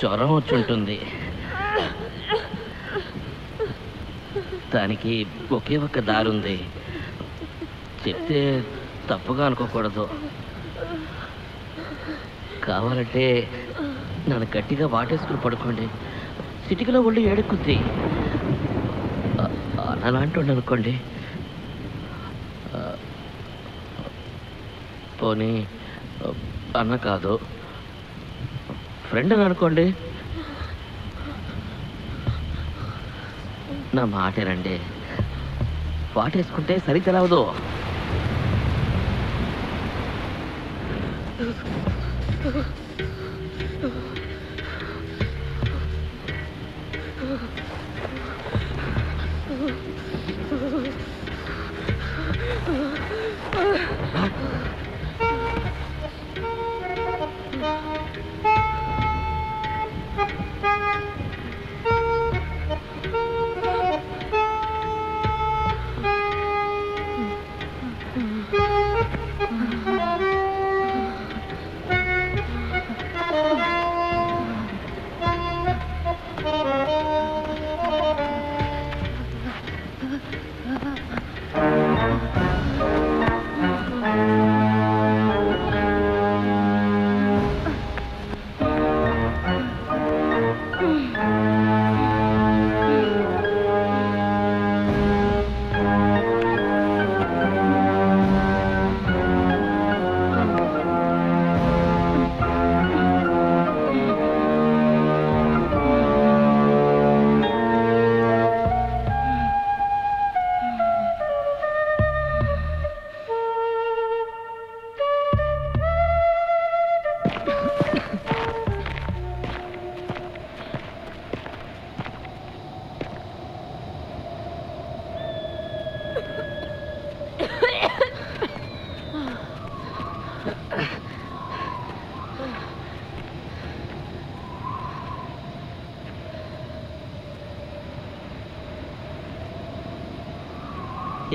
జ్వరం వచ్చి ఉంటుంది దానికి ఒకే ఒక్క దారి ఉంది చెప్తే తప్పుగా అనుకోకూడదు. కావాలంటే నన్ను గట్టిగా వాటేసుకుని పడుకోండి. సిటీలో ఒళ్ళు ఏడుకుద్ది అలాంటి అనుకోండి పోనీ అన్న కాదు. ఫ్రెండ్ అని అనుకోండి నా మాటేనండి వాటేసుకుంటే సరి తెలవదు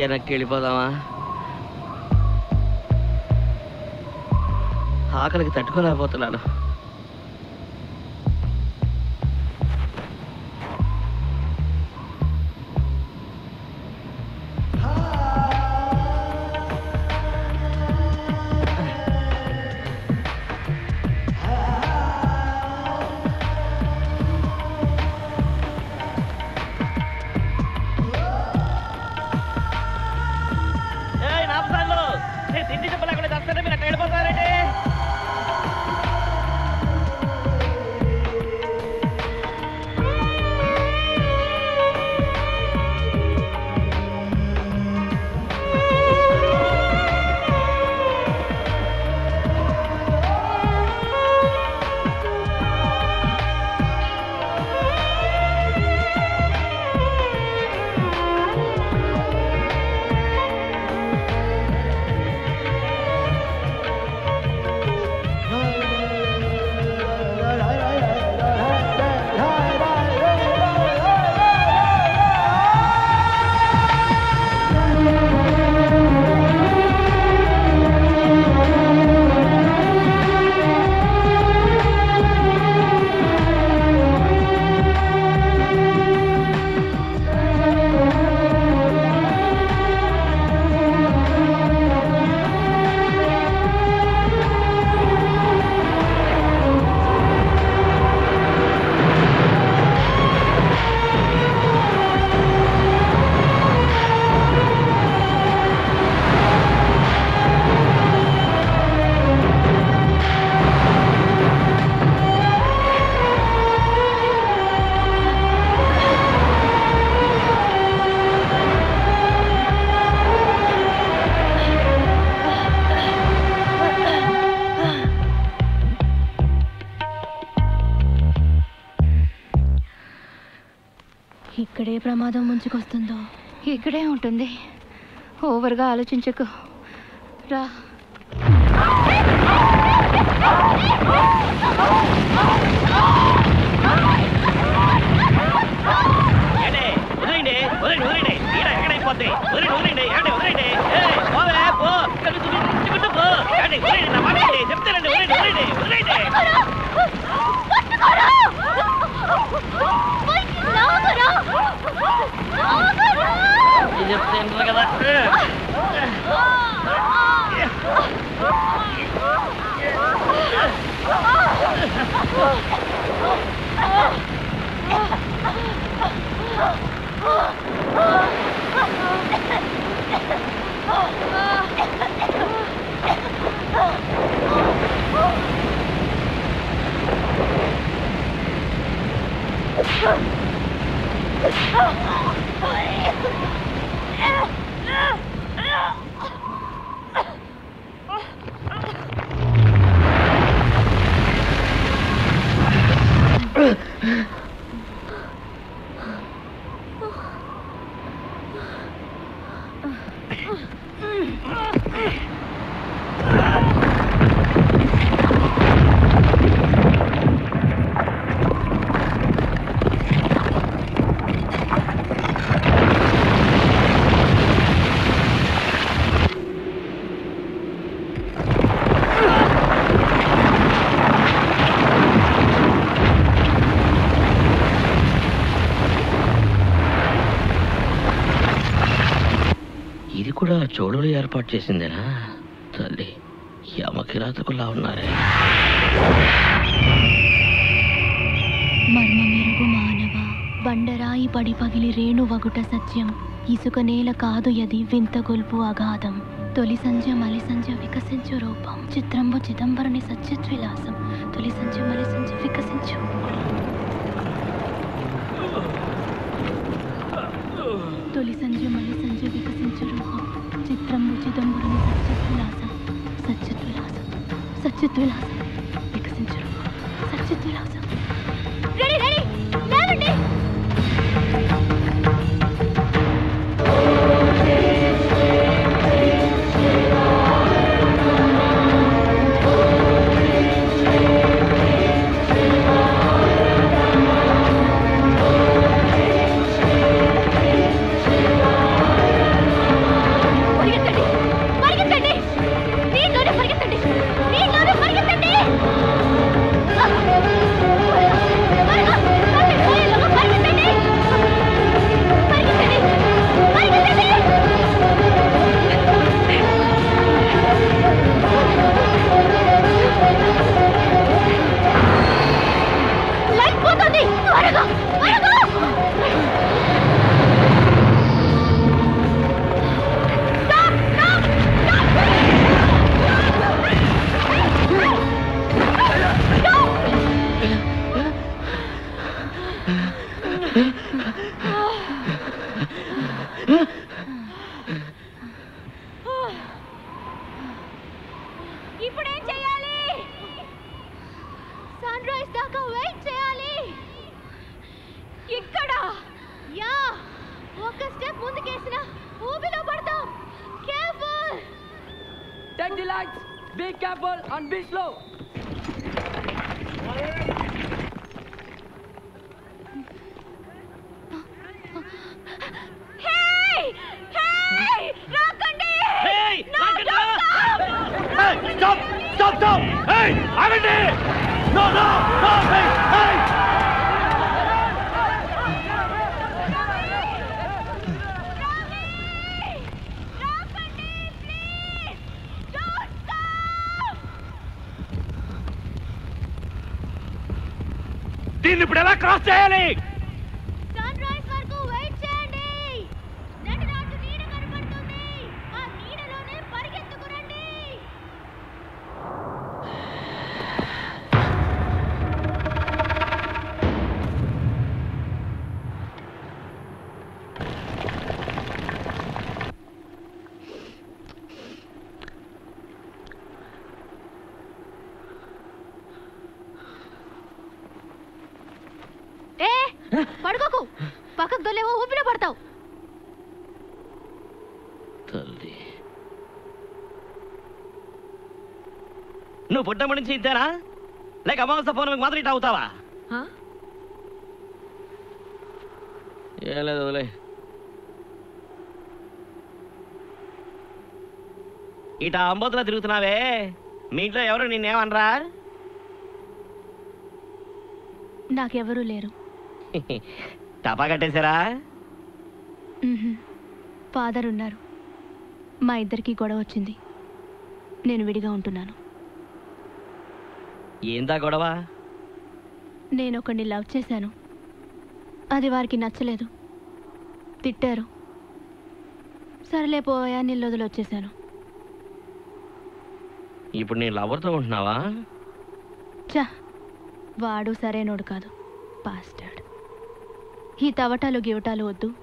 వెనక్కి వెళ్ళిపోదామా ఆకలికి తట్టుకోలేకపోతున్నాను ఏ ప్రమాదం ముంచుకొస్తుందో ఇక్కడే ఉంటుంది ఓవర్గా ఆలోచించకు రా చెప్తానండి Oh! Ugh! ఏర్పాటు చేసిందేనా? తల్లి యమకిరాతకులా ఉన్నారే. మర్మమెరుగు మానవ బండరాయి పడి పగిలి రేణు వగుట సత్యం. ఇసుక నేల కాదు యది వింత గొల్పు అగాధం. తొలి సంజ మలి సంజ వికసించు రూపం. చిత్రంబు చిదంబరుని సత్యద్విలాసం తొలి సంజ మలి సంజ వికసించు. తొలి సంజ మలి సంజ వికసించు. సత్యద్విలాసం వికసించు Take the lights. Be careful and be slow. ఇప్పుడు ఎలా క్రాస్ చేయాలి సన్ రైజ్ వరకు వెయిట్ చేయండి నటరాజు నీడ కనపడుతుంది ఆ నీడలోనే పరిగెత్తుకురండి ఏ పడుకోకు పక్కకు దొల్లేవో ఊపిలో పడతావు తల్లి పుట్టినప్పటి నుంచి ఇంతేనా లేక అమావాస్య పౌర్ణమికి మాత్రం ఇట్లా అవుతావా? ఏం లేదు వదిలే. ఇట అంబోతులో తిరుగుతున్నావే? మీ ఇంట్లో ఎవరు? నిన్నేమనరా? నాకెవరూ లేరు. టపా కట్టేశారా? మ్మ్హ్మ్. ఫాదర్ ఉన్నారు. మా ఇద్దరికి గొడవ వచ్చింది. నేను విడిగా ఉంటున్నాను. ఏందా గొడవ? నేను ఒకడిని లవ్ చేశాను. అది వారికి నచ్చలేదు. తిట్టారు. సరేలే పోయా వదిలి వచ్చేసాను ఇప్పుడు నేను లవర్తో ఉంటున్నావా? చా వాడు సరైనోడు కాదు. పాస్టర్డ్ ఈ తవటాలు గివటాలు వద్దు.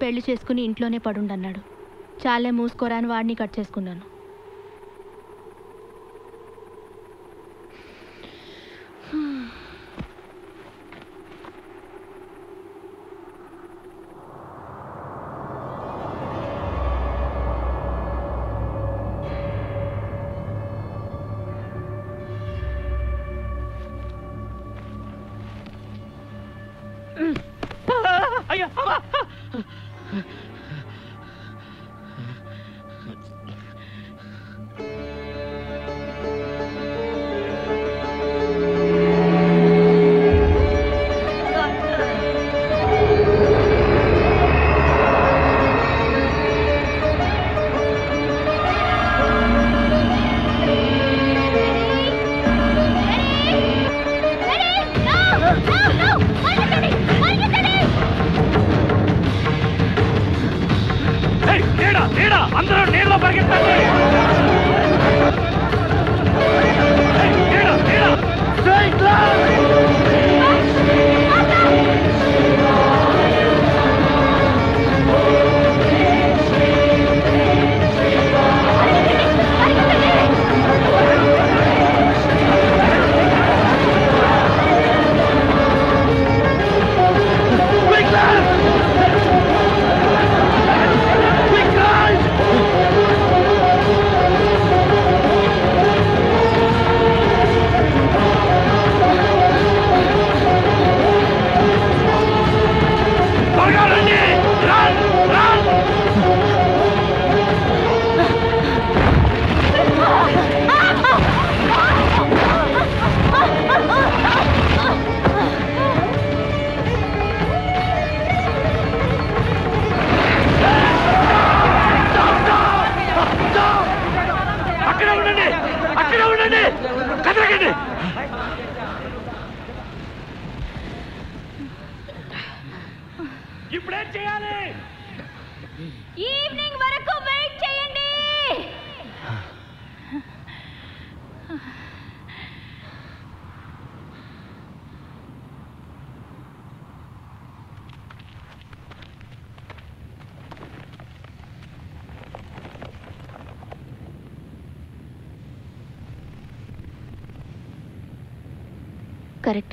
పెళ్ళి చేసుకుని ఇంట్లోనే పడుండన్నాడు. చాలే మూసుకోరా అని వాడిని కట్ చేసుకున్నాను.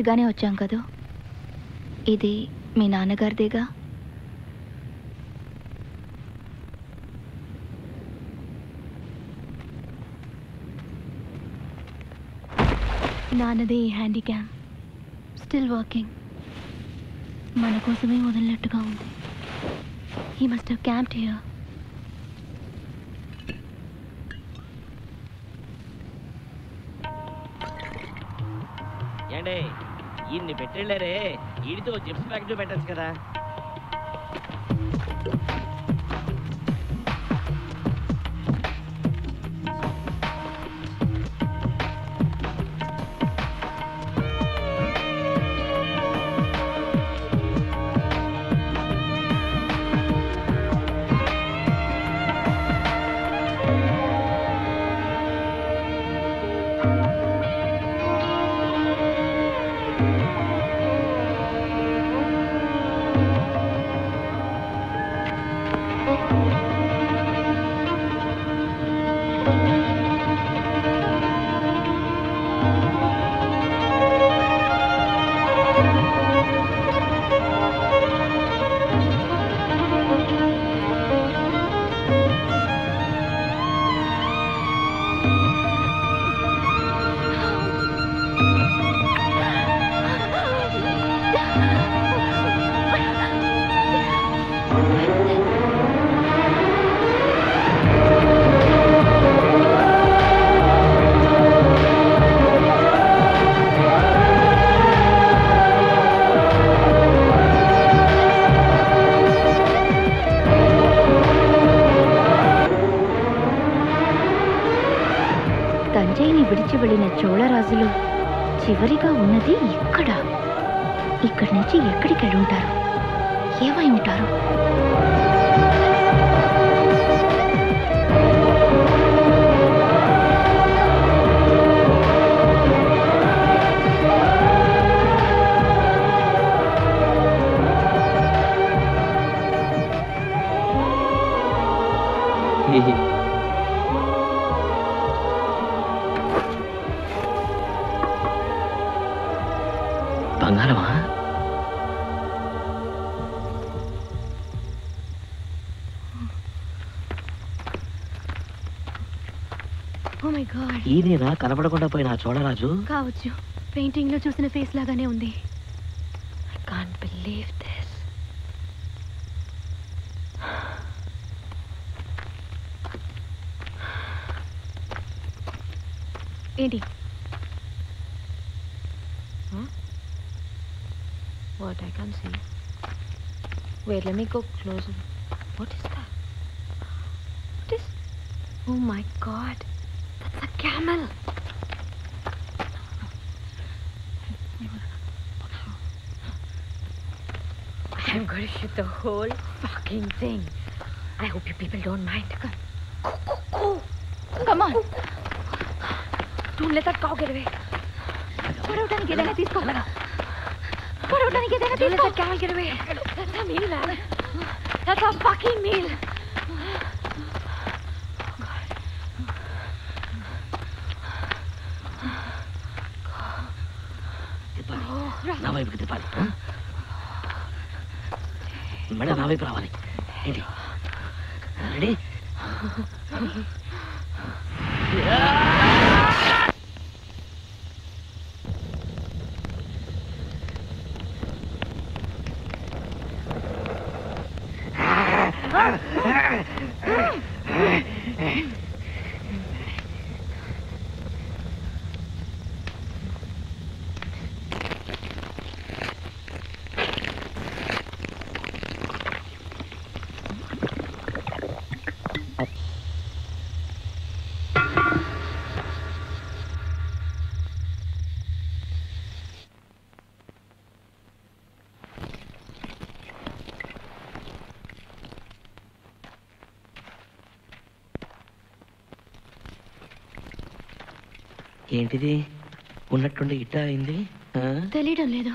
లేట్గానే వచ్చాం కదూ? ఇది మీ నాన్నగారిదేగా? నాన్నది హ్యాండిక్యామ్. Still working. మన కోసమే వదిలినట్టుగా ఉంది. హీ మస్ట్ హ్యావ్ హియర్ ఏండి ఇన్ని పెట్టలేరే ఈడితో జిప్స్ ప్యాకెట్ పెట్టచ్చు కదా. పోయినా కనపడకుండా పోయినా చూడరాజు కావచ్చు. పెయింటింగ్లో చూసిన ఫేస్ లాగానే ఉంది. ఏంటి? What I can see where let close what is that is oh my god That's a camel. I'm going to shoot the whole fucking thing. I hope you people don't mind. Come, go, go, go. Come on. Don't let that cow get away. పడవటానికి ఏదైనా తీసుకో పడవటానికి ఏదైనా Don't let తీసుకో that camel get away. That's a meal, man. That's a ఏంటిది? ఉన్నట్టుండి ఇట్టా అయింది? ఆ? తెలియడం లేదు.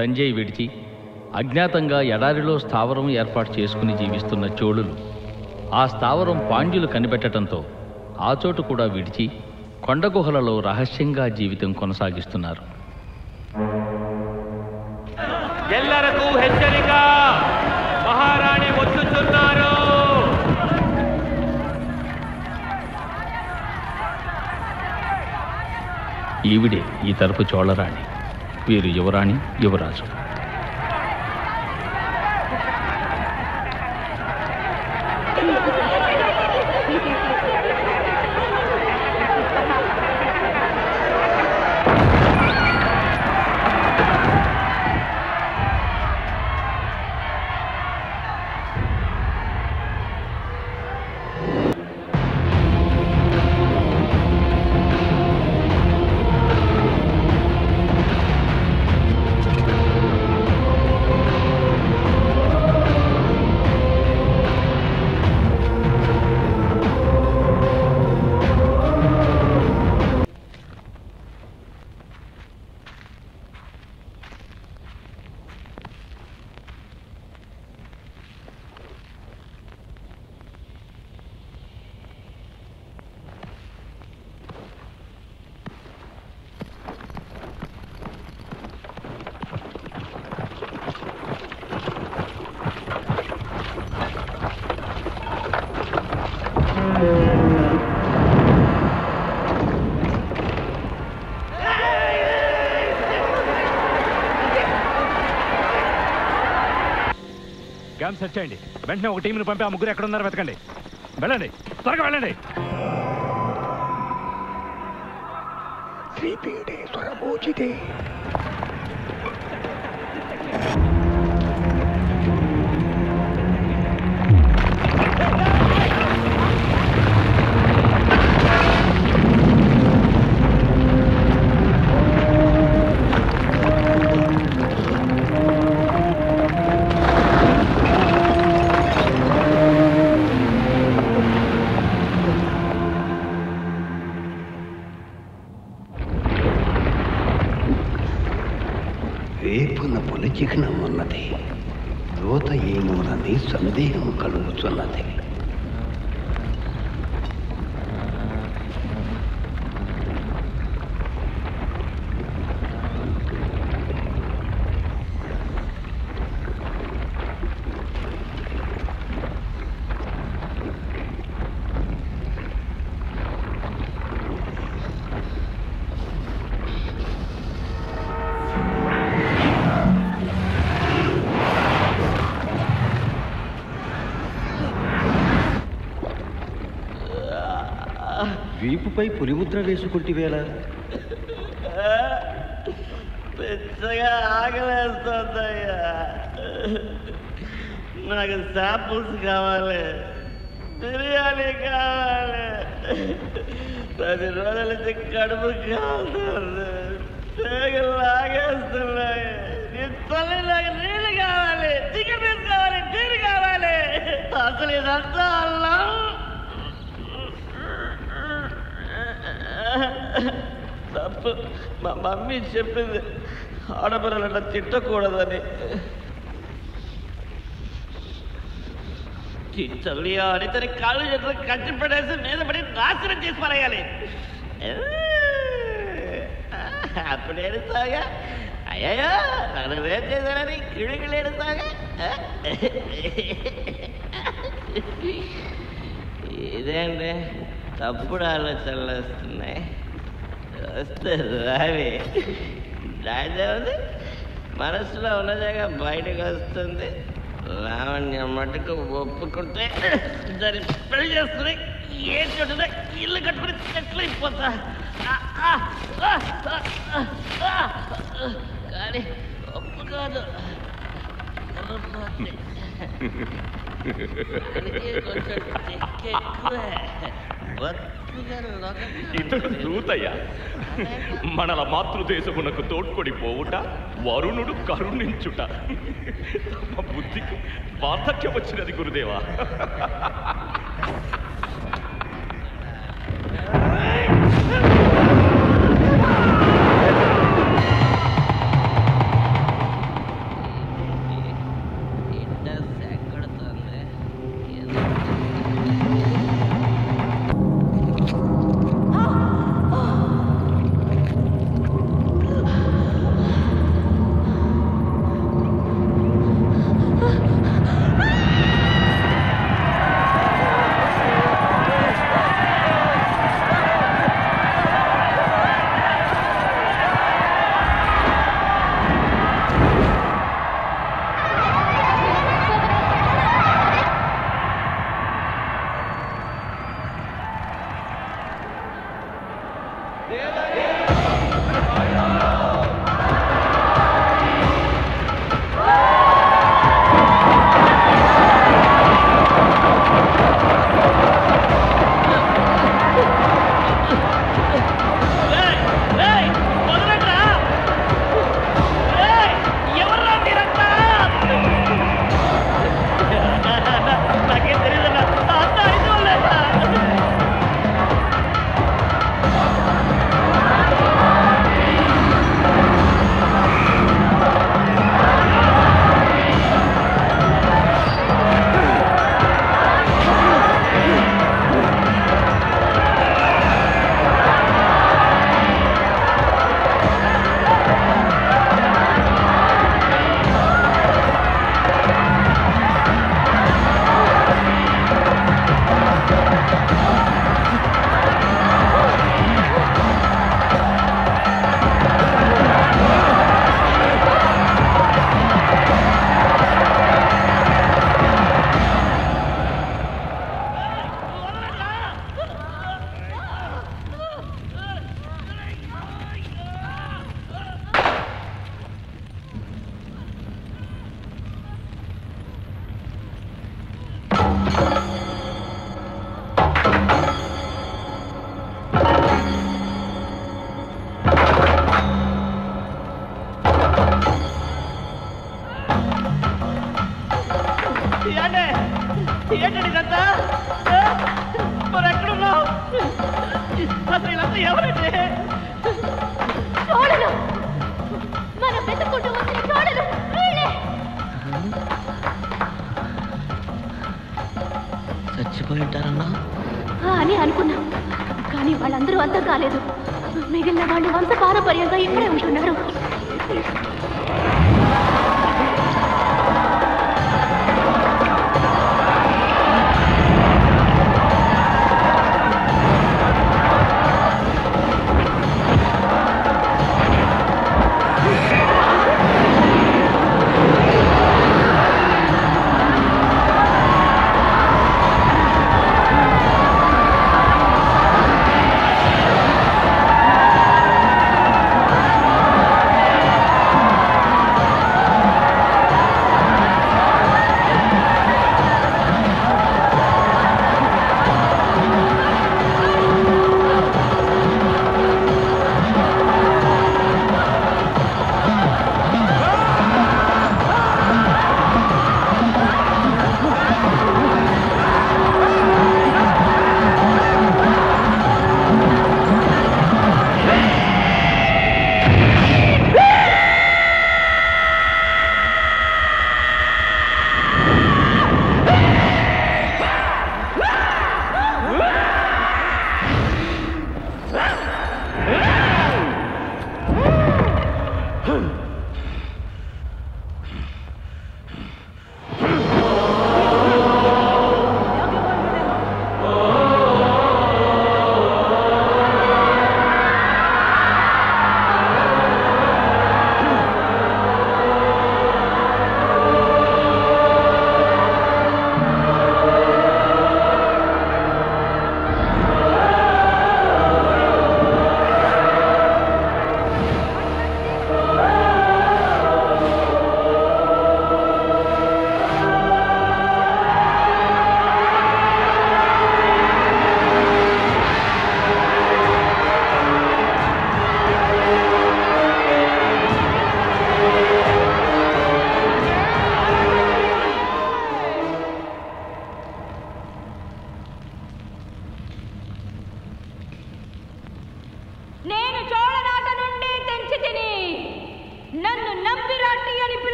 తంజయ్ విడిచి అజ్ఞాతంగా ఎడారిలో స్థావరం ఏర్పాటు చేసుకుని జీవిస్తున్న చోళులు. ఆ స్థావరం పాండ్యులు కనిపెట్టడంతో ఆ చోటు కూడా విడిచి కొండగుహలలో రహస్యంగా జీవితం కొనసాగిస్తున్నారు. ఈవిడే ఈ తరపు చోళరాణి. పేరు యువరాణి యువరాజు. చేయండి వెంటనే ఒక టీంని పంపి ఆ ముగ్గురు ఎక్కడ ఉన్నారో వెతకండి. వెళ్ళండి. త్వరగా వెళ్ళండి. శ్రీపీడే స్వరమోచితే ముక్కుపై పులిముద్ర వేసుకుంటివేళ? పెద్దగా ఆకలేస్తుందయ్యా. నాకు శాంపుల్స్ కావాలి. బిర్యానీ కావాలి. పది రోజుల నుంచి కడుపు కాలుతుంది. పేగలు ఆగేస్తున్నాయి నీ తల్లి నాకు నీళ్ళు కావాలి. చికెన్ పీస్ కావాలి నీరు కావాలి. అసలు ఇదంతా అల్లం తప్పు మా మమ్మీ చెప్పింది ఆడపిల్లలంట తిట్టకూడదని. తిట్టలియా అని తన కాళ్ళు చేతులు కట్టి పడేసి మీద పడి నాశనం చేసి పడేయాలి అప్పుడేడు సాగా? అయ్యో నన్ను రేపు చేశానని కిడుకులు ఏడుస్తావుగా ఇదేంటి? తప్పుడు ఆలోచనలు వస్తున్నాయి. వస్తే రావి. మనసులో ఉన్నదేగా బయటకు వస్తుంది. లావణ్య మటుకు ఒప్పుకుంటే దాన్ని పెళ్ళి చేస్తుంది. ఏ చోటున ఇల్లు కట్టుకుని సెటిల్ అయిపోతా. ఆ, కానీ ఒప్పు కాదు. కొంచెం ఇతడు దూతయ్య. మనల మాతృదేశమునకు తోడ్కొడి పోవుట వరుణుడు కరుణించుట. తమ బుద్ధికి వార్ధక్యం వచ్చినది గురుదేవా.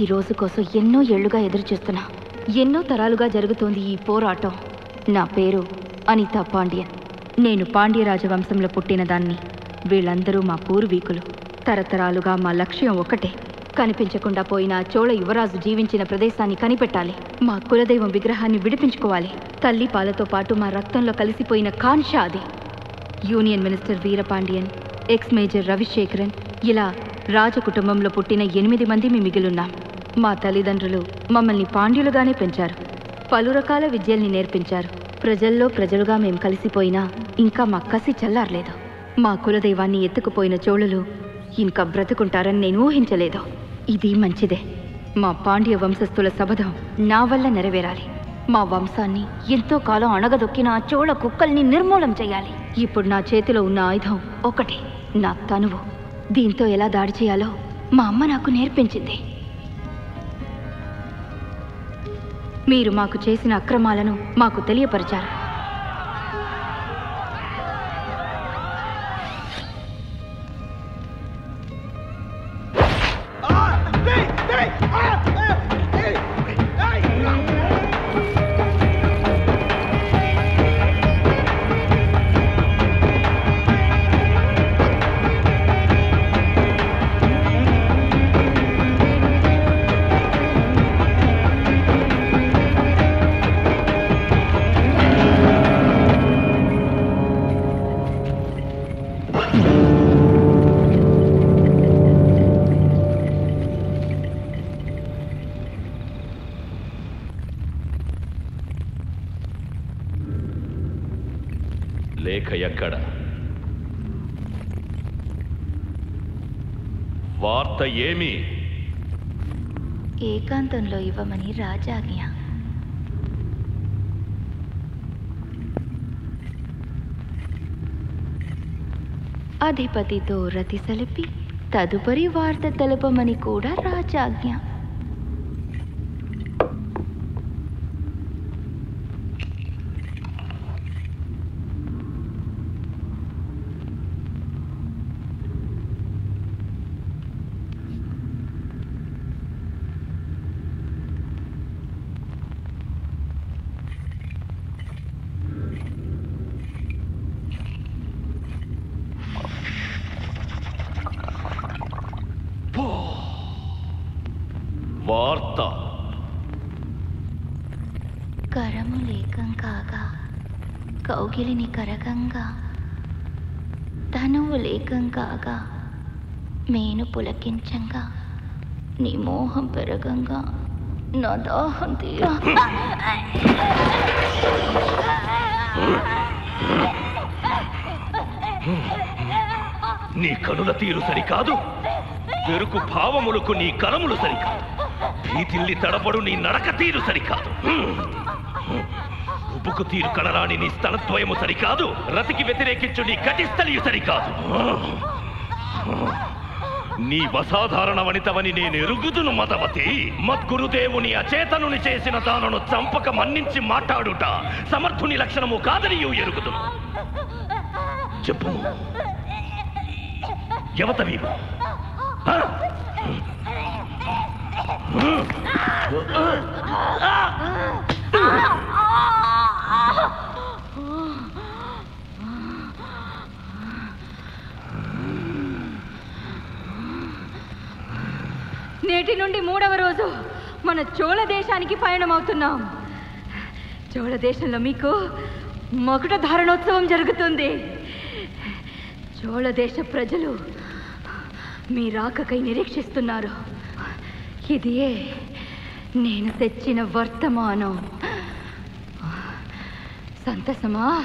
ఈ రోజు కోసం ఎన్నో ఏళ్ళుగా ఎదురు చూస్తున్నా ఎన్నో తరాలుగా జరుగుతోంది ఈ పోరాటం. నా పేరు అనిత పాండ్యన్ నేను పాండ్య రాజవంశంలో పుట్టినదాన్ని వీళ్ళందరూ మా పూర్వీకులు. తరతరాలుగా మా లక్ష్యం ఒకటే కనిపించకుండా పోయిన చోళ యువరాజు జీవించిన ప్రదేశాన్ని కనిపెట్టాలి. మా కులదైవం విగ్రహాన్ని విడిపించుకోవాలి. తల్లి పాలతో పాటు మా రక్తంలో కలిసిపోయిన కాన్షా అది. Union minister Veerapandian ex major Ravishekharan ఇలా రాజకుటుంబంలో పుట్టిన ఎనిమిది మంది మీ మిగిలున్నాం. మా తల్లిదండ్రులు మమ్మల్ని పాండ్యులుగానే పెంచారు. పలు రకాల విద్యల్ని నేర్పించారు. ప్రజల్లో ప్రజలుగా మేం కలిసిపోయినా ఇంకా మా కసి చల్లారలేదు. మా కులదైవాన్ని ఎత్తుకుపోయిన చోళులు ఇంకా బ్రతుకుంటారని నేను ఊహించలేదు. ఇది మంచిదే. మా పాండ్య వంశస్థుల సబదం నా వల్ల నెరవేరాలి. మా వంశాన్ని ఎంతో కాలం అణగదొక్కిన ఆ చోళ కుక్కల్ని నిర్మూలం చేయాలి. ఇప్పుడు నా చేతిలో ఉన్న ఆయుధం ఒకటే నా తనువు. దీంతో ఎలా దాడి చేయాలో మా అమ్మ నాకు నేర్పించింది. మీరు మాకు చేసిన అక్రమాలను మాకు తెలియపరిచారు. ఇవ్వమని రాజాజ్ఞ అధిపతితో రతి సలిపి తదుపరి వార్త తెలపమని కూడా రాజాజ్ఞ తగ్గించంగా. నీ మోహం పెరగంగా. నా దాహం తీరా. నీ కనుల తీరు సరికాదు. పెరుకు భావములకు నీ కరములు సరికాదు. భీతిల్లి తడబడు నీ నడక తీరు సరికాదు. ఉబ్బుకు తీరు కడరాని నీ స్థలద్వయము సరికాదు. రతికి వ్యతిరేకించు నీ కటిస్థలియు సరికాదు. నీ అసాధారణ వనితవని నేను ఎరుగుదును మదవతి. మద్గురుదేవుని అచేతనుని చేసిన దానను చంపక మన్నించి మాట్లాడుట సమర్థుని లక్షణము కాదని ఎరుగుదును. చెప్పు. ఎవత వీవు నేటి నుండి మూడవ రోజు మన చోళ దేశానికి పయనమవుతున్నాం. చోళ దేశంలో మీకు మకుట ధారణోత్సవం జరుగుతుంది. చోళ దేశ ప్రజలు మీ రాకకై నిరీక్షిస్తున్నారు. ఇదియే నేను తెచ్చిన వర్తమానం. సంతసమా?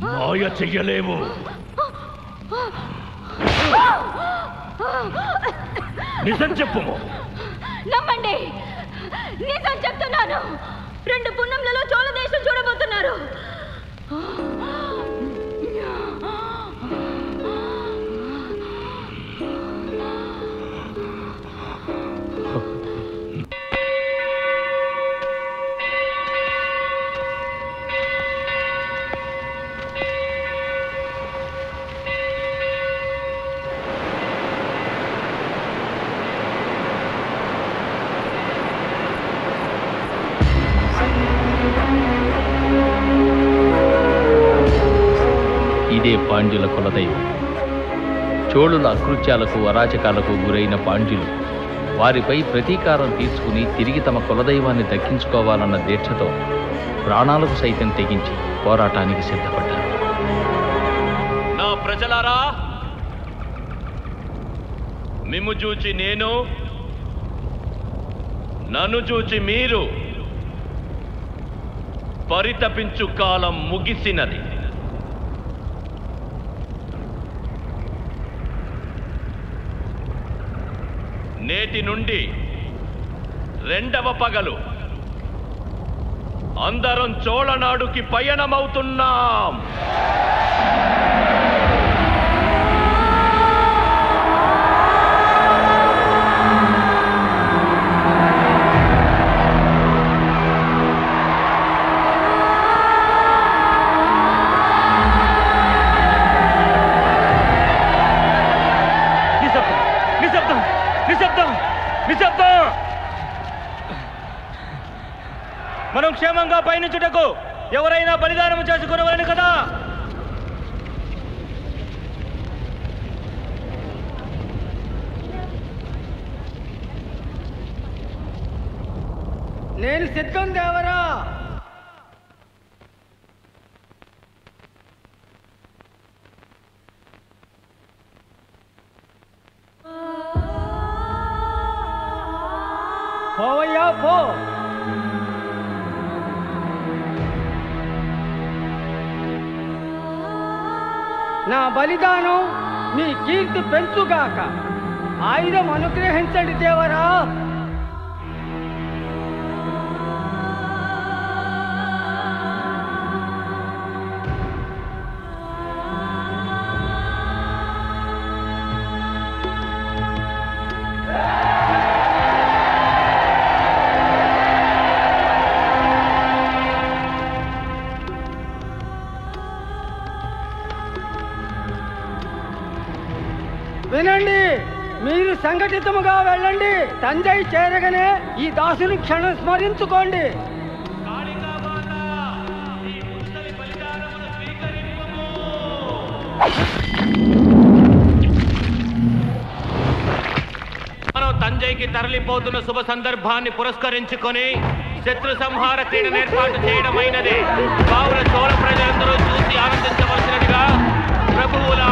మాయ చెయ్యలేము. నిజం చెప్పు. నమ్మండి. నిజం చెప్తున్నాను. రెండు పుణ్యంలలో చోళ దేశం చూడబోతున్నారు. పాండ్యుల కులదైవం. చోళుల అకృత్యాలకు అరాచకాలకు గురైన పాండ్యులు వారిపై ప్రతీకారం తీర్చుకుని తిరిగి తమ కులదైవాన్ని దక్కించుకోవాలన్న దీక్షతో ప్రాణాలకు సైతం తెగించి పోరాటానికి సిద్ధపడ్డారు. నా ప్రజలారా మిమ్ము చూచి నేను నన్ను చూచి మీరు పరితపించు కాలం ముగిసినది నేటి నుండి రెండవ పగలు. అందరం చోళనాడుకి పయనమవుతున్నాం. క్షేమంగా ఎవరైనా బలిదానం చేసుకునేవారని కదా? నేను సిద్ధం బలిదానం మీ కీర్తి పెంచుగాక. ఆయుధం అనుగ్రహించండి దేవరా. సంఘటితముగా వెళ్ళండి. తండ్రి చేరగానే ఈ దాసుని క్షణం స్మరించుకోండి. మనం తంజైకి తరలిపోతున్న శుభ సందర్భాన్ని పురస్కరించుకొని శత్రు సంహార క్రీడను ఏర్పాటు చేయడమైనది కావున చోళ ప్రజలందరూ చూసి ఆనందించవలసినదిగా ప్రభువుల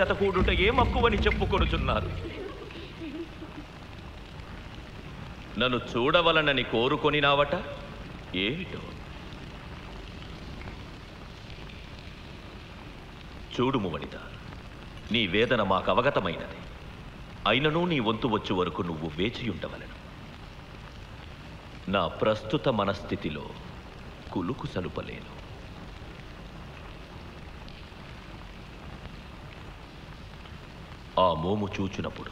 జతకూడుట ఏ మక్కువని చెప్పుకొనుచున్నారు నన్ను చూడవలనని కోరుకొనినావట? ఏమిటో? చూడుము వనిత నీ వేదన మాకు అవగతమైనది అయినను నీ వంతు వచ్చు వరకు నువ్వు వేచియుండవలను నా ప్రస్తుత మనస్థితిలో కులుకు సలుపలేను. ఆ మోము చూచినప్పుడు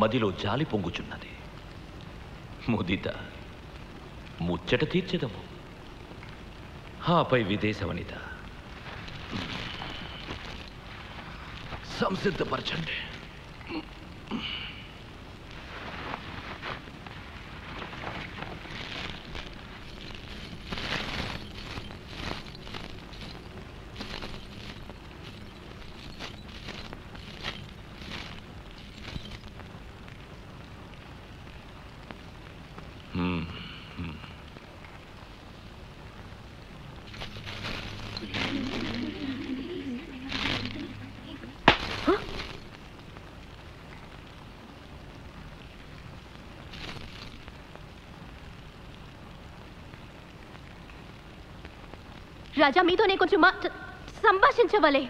మదిలో జాలి పొంగుచున్నది. ముదిత ముచ్చట తీర్చెదము. ఆపై విదేశవనిత సంసిద్ధపరచండి. రాజా మీతోనే కొంచెం సంభాషించవలే.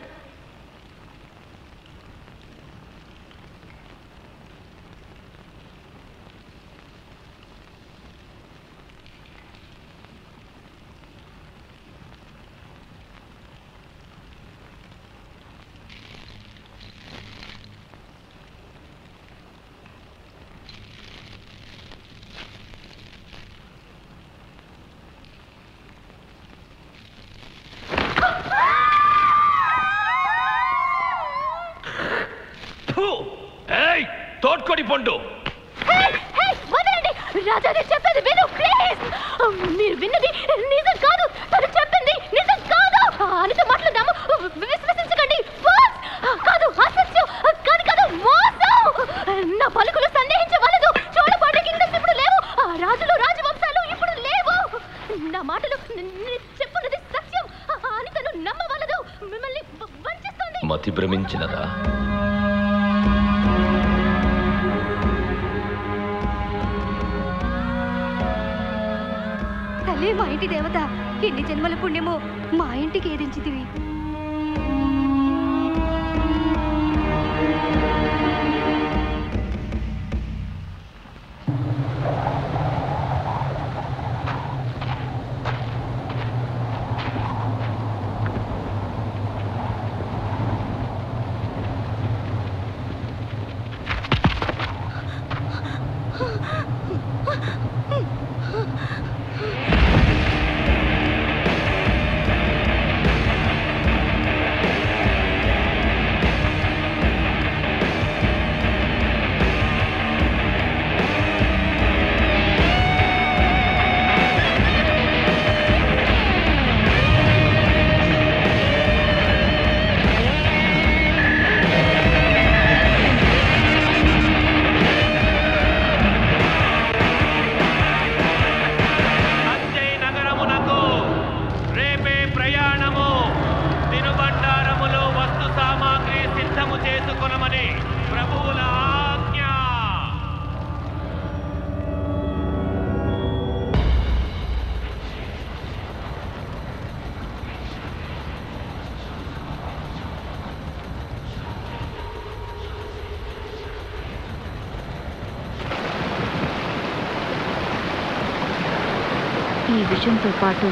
విషంతో పాటు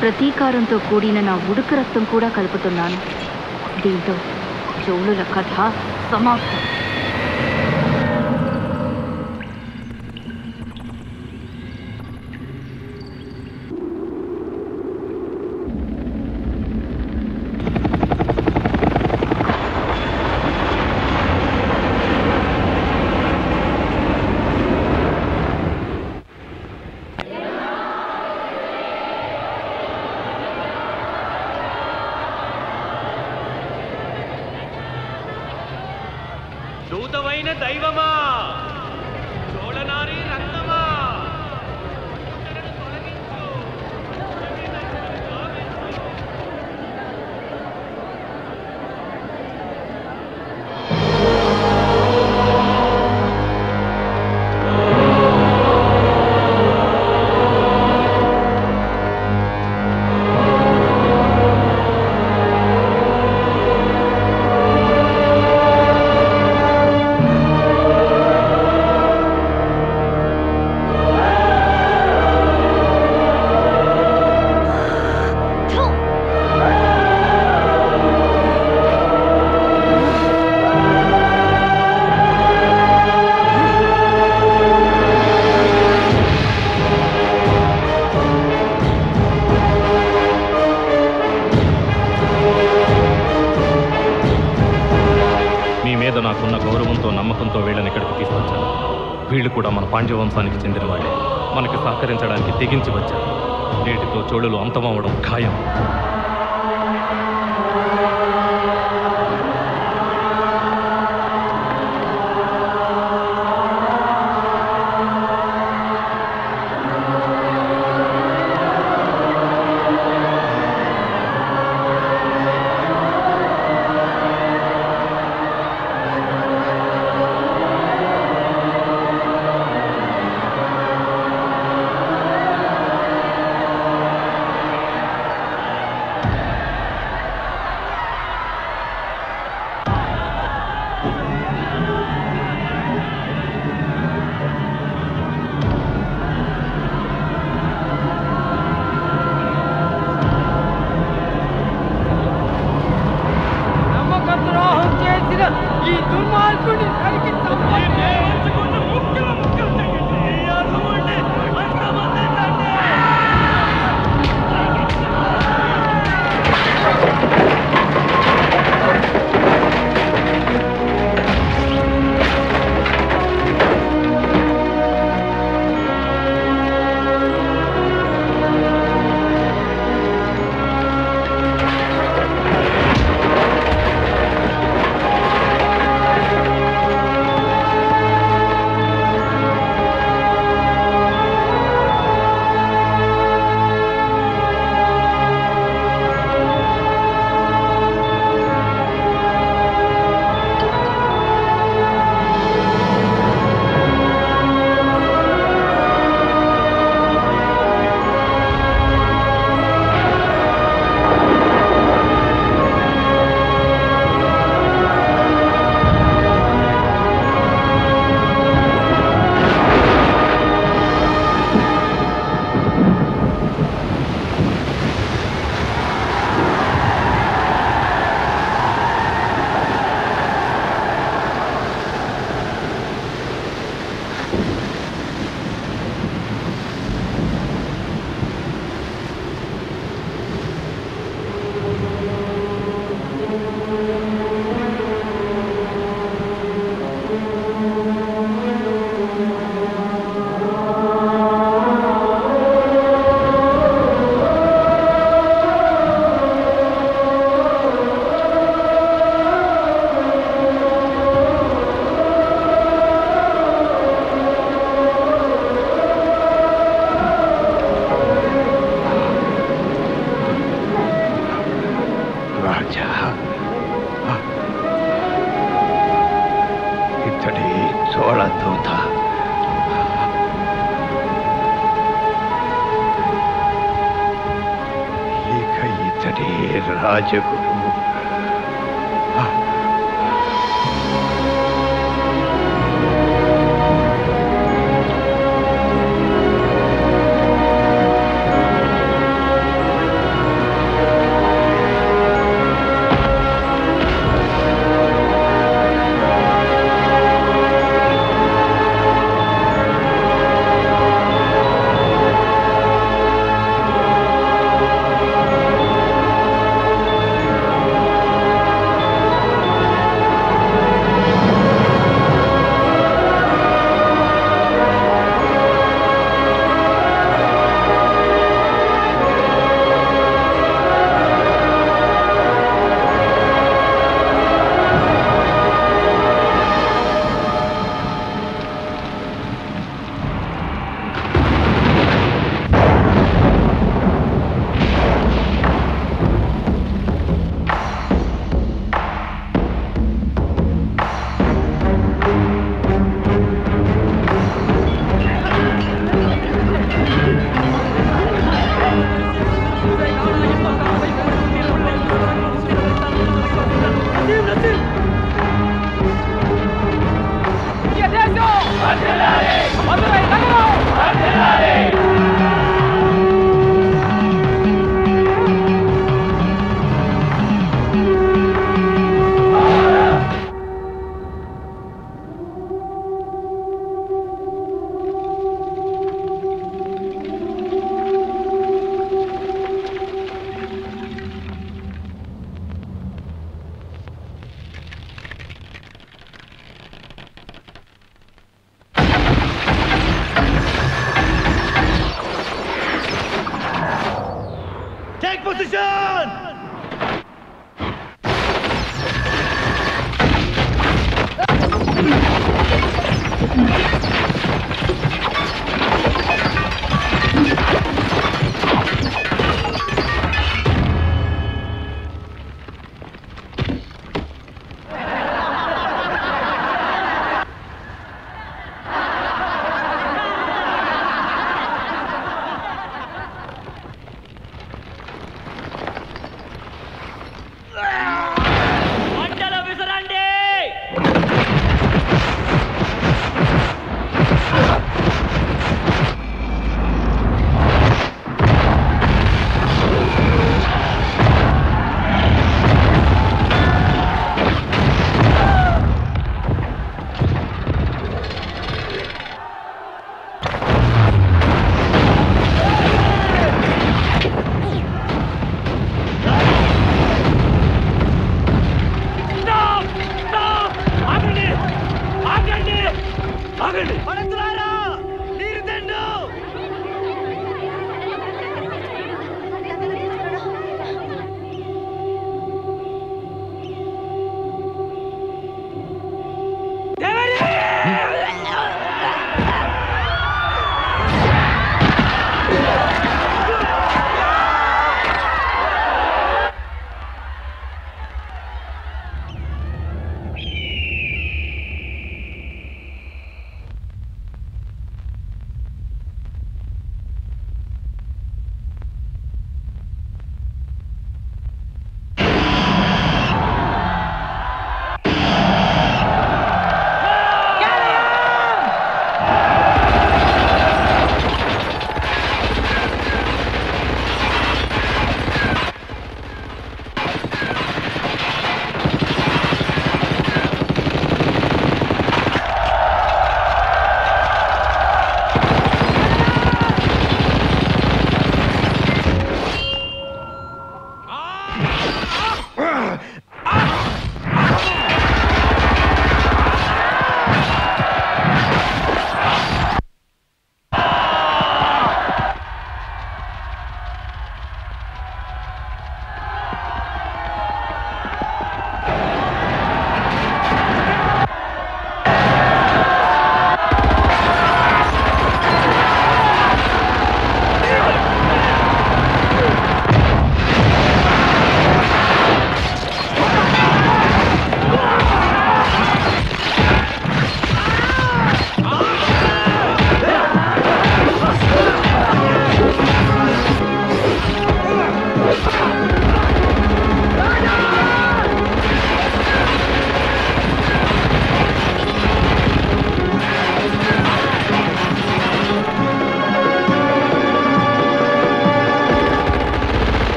ప్రతీకారంతో కూడిన నా ఉడుకు రక్తం కూడా కలుపుతున్నాను. దీంతో జోలుల కథ సమాప్తం. మన పాండ్యవంశానికి చెందిన వాళ్ళే మనకి సహకరించడానికి తెగించి వచ్చారు నేటితో చోళులు అంతమవడం ఖాయం.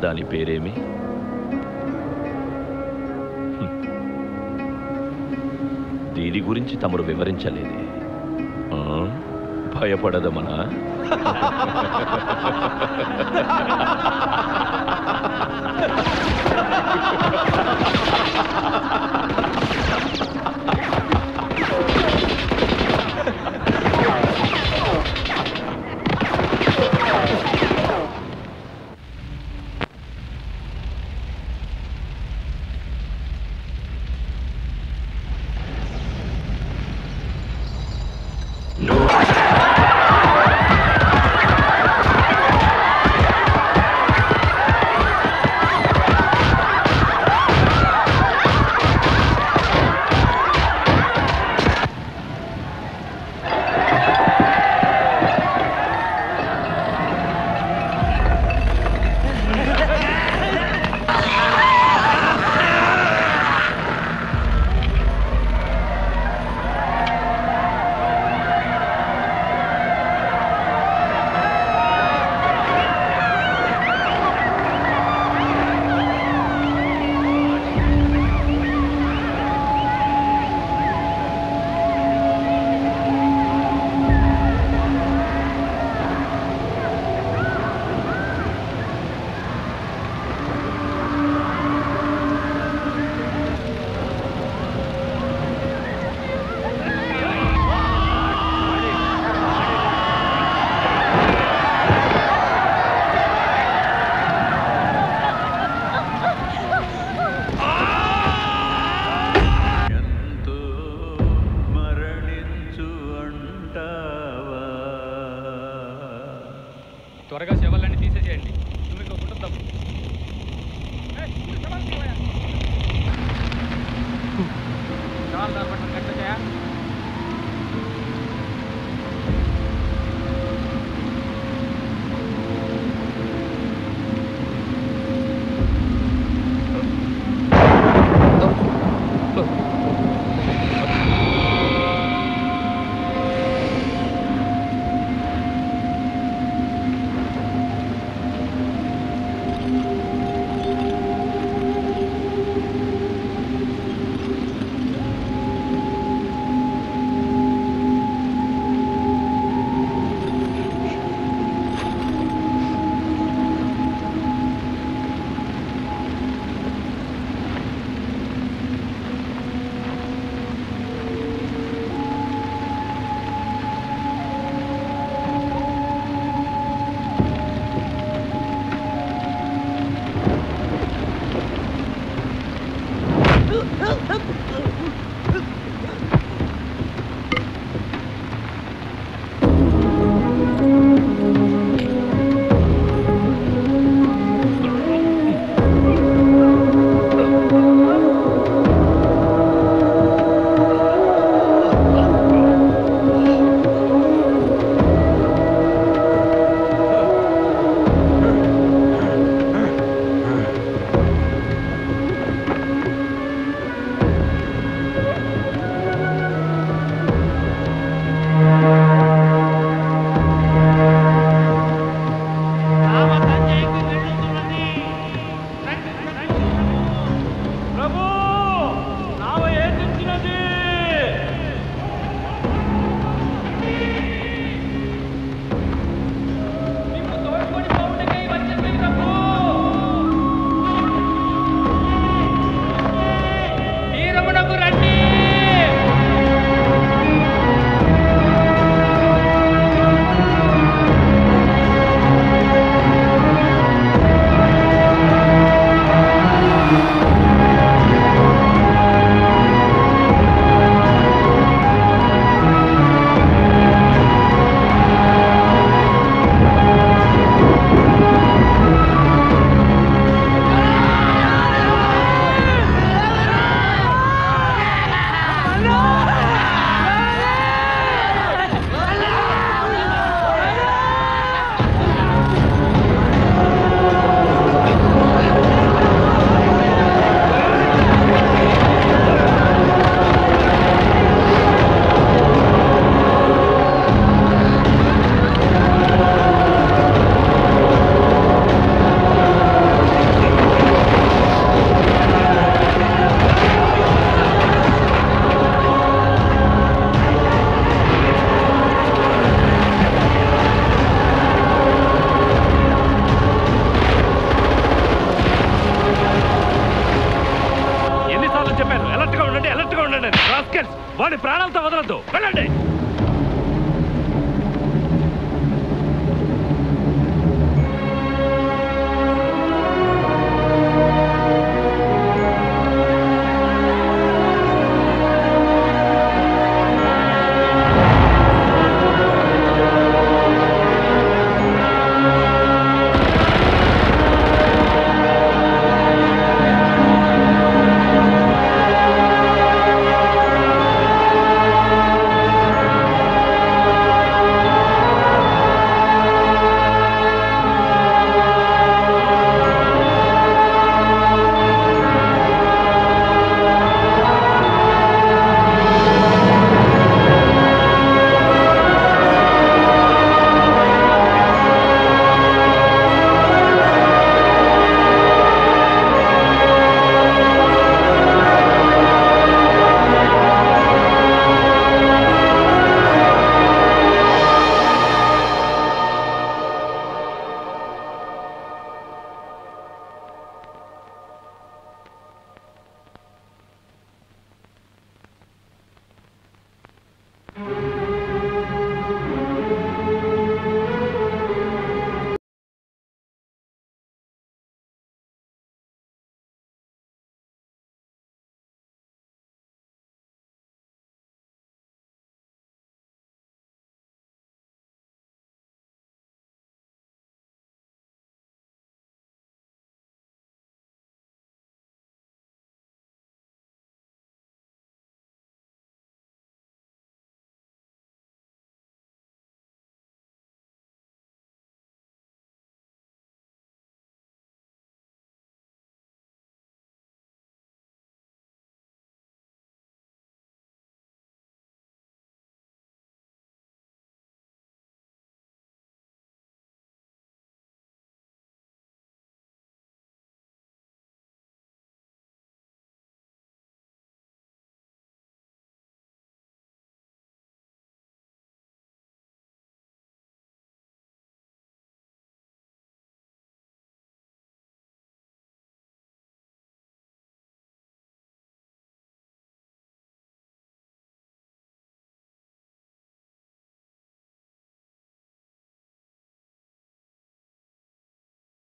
దాని పేరేమి? దీని గురించి తమరు వివరించలేదే. ఆ? భయపడదమనా? Ha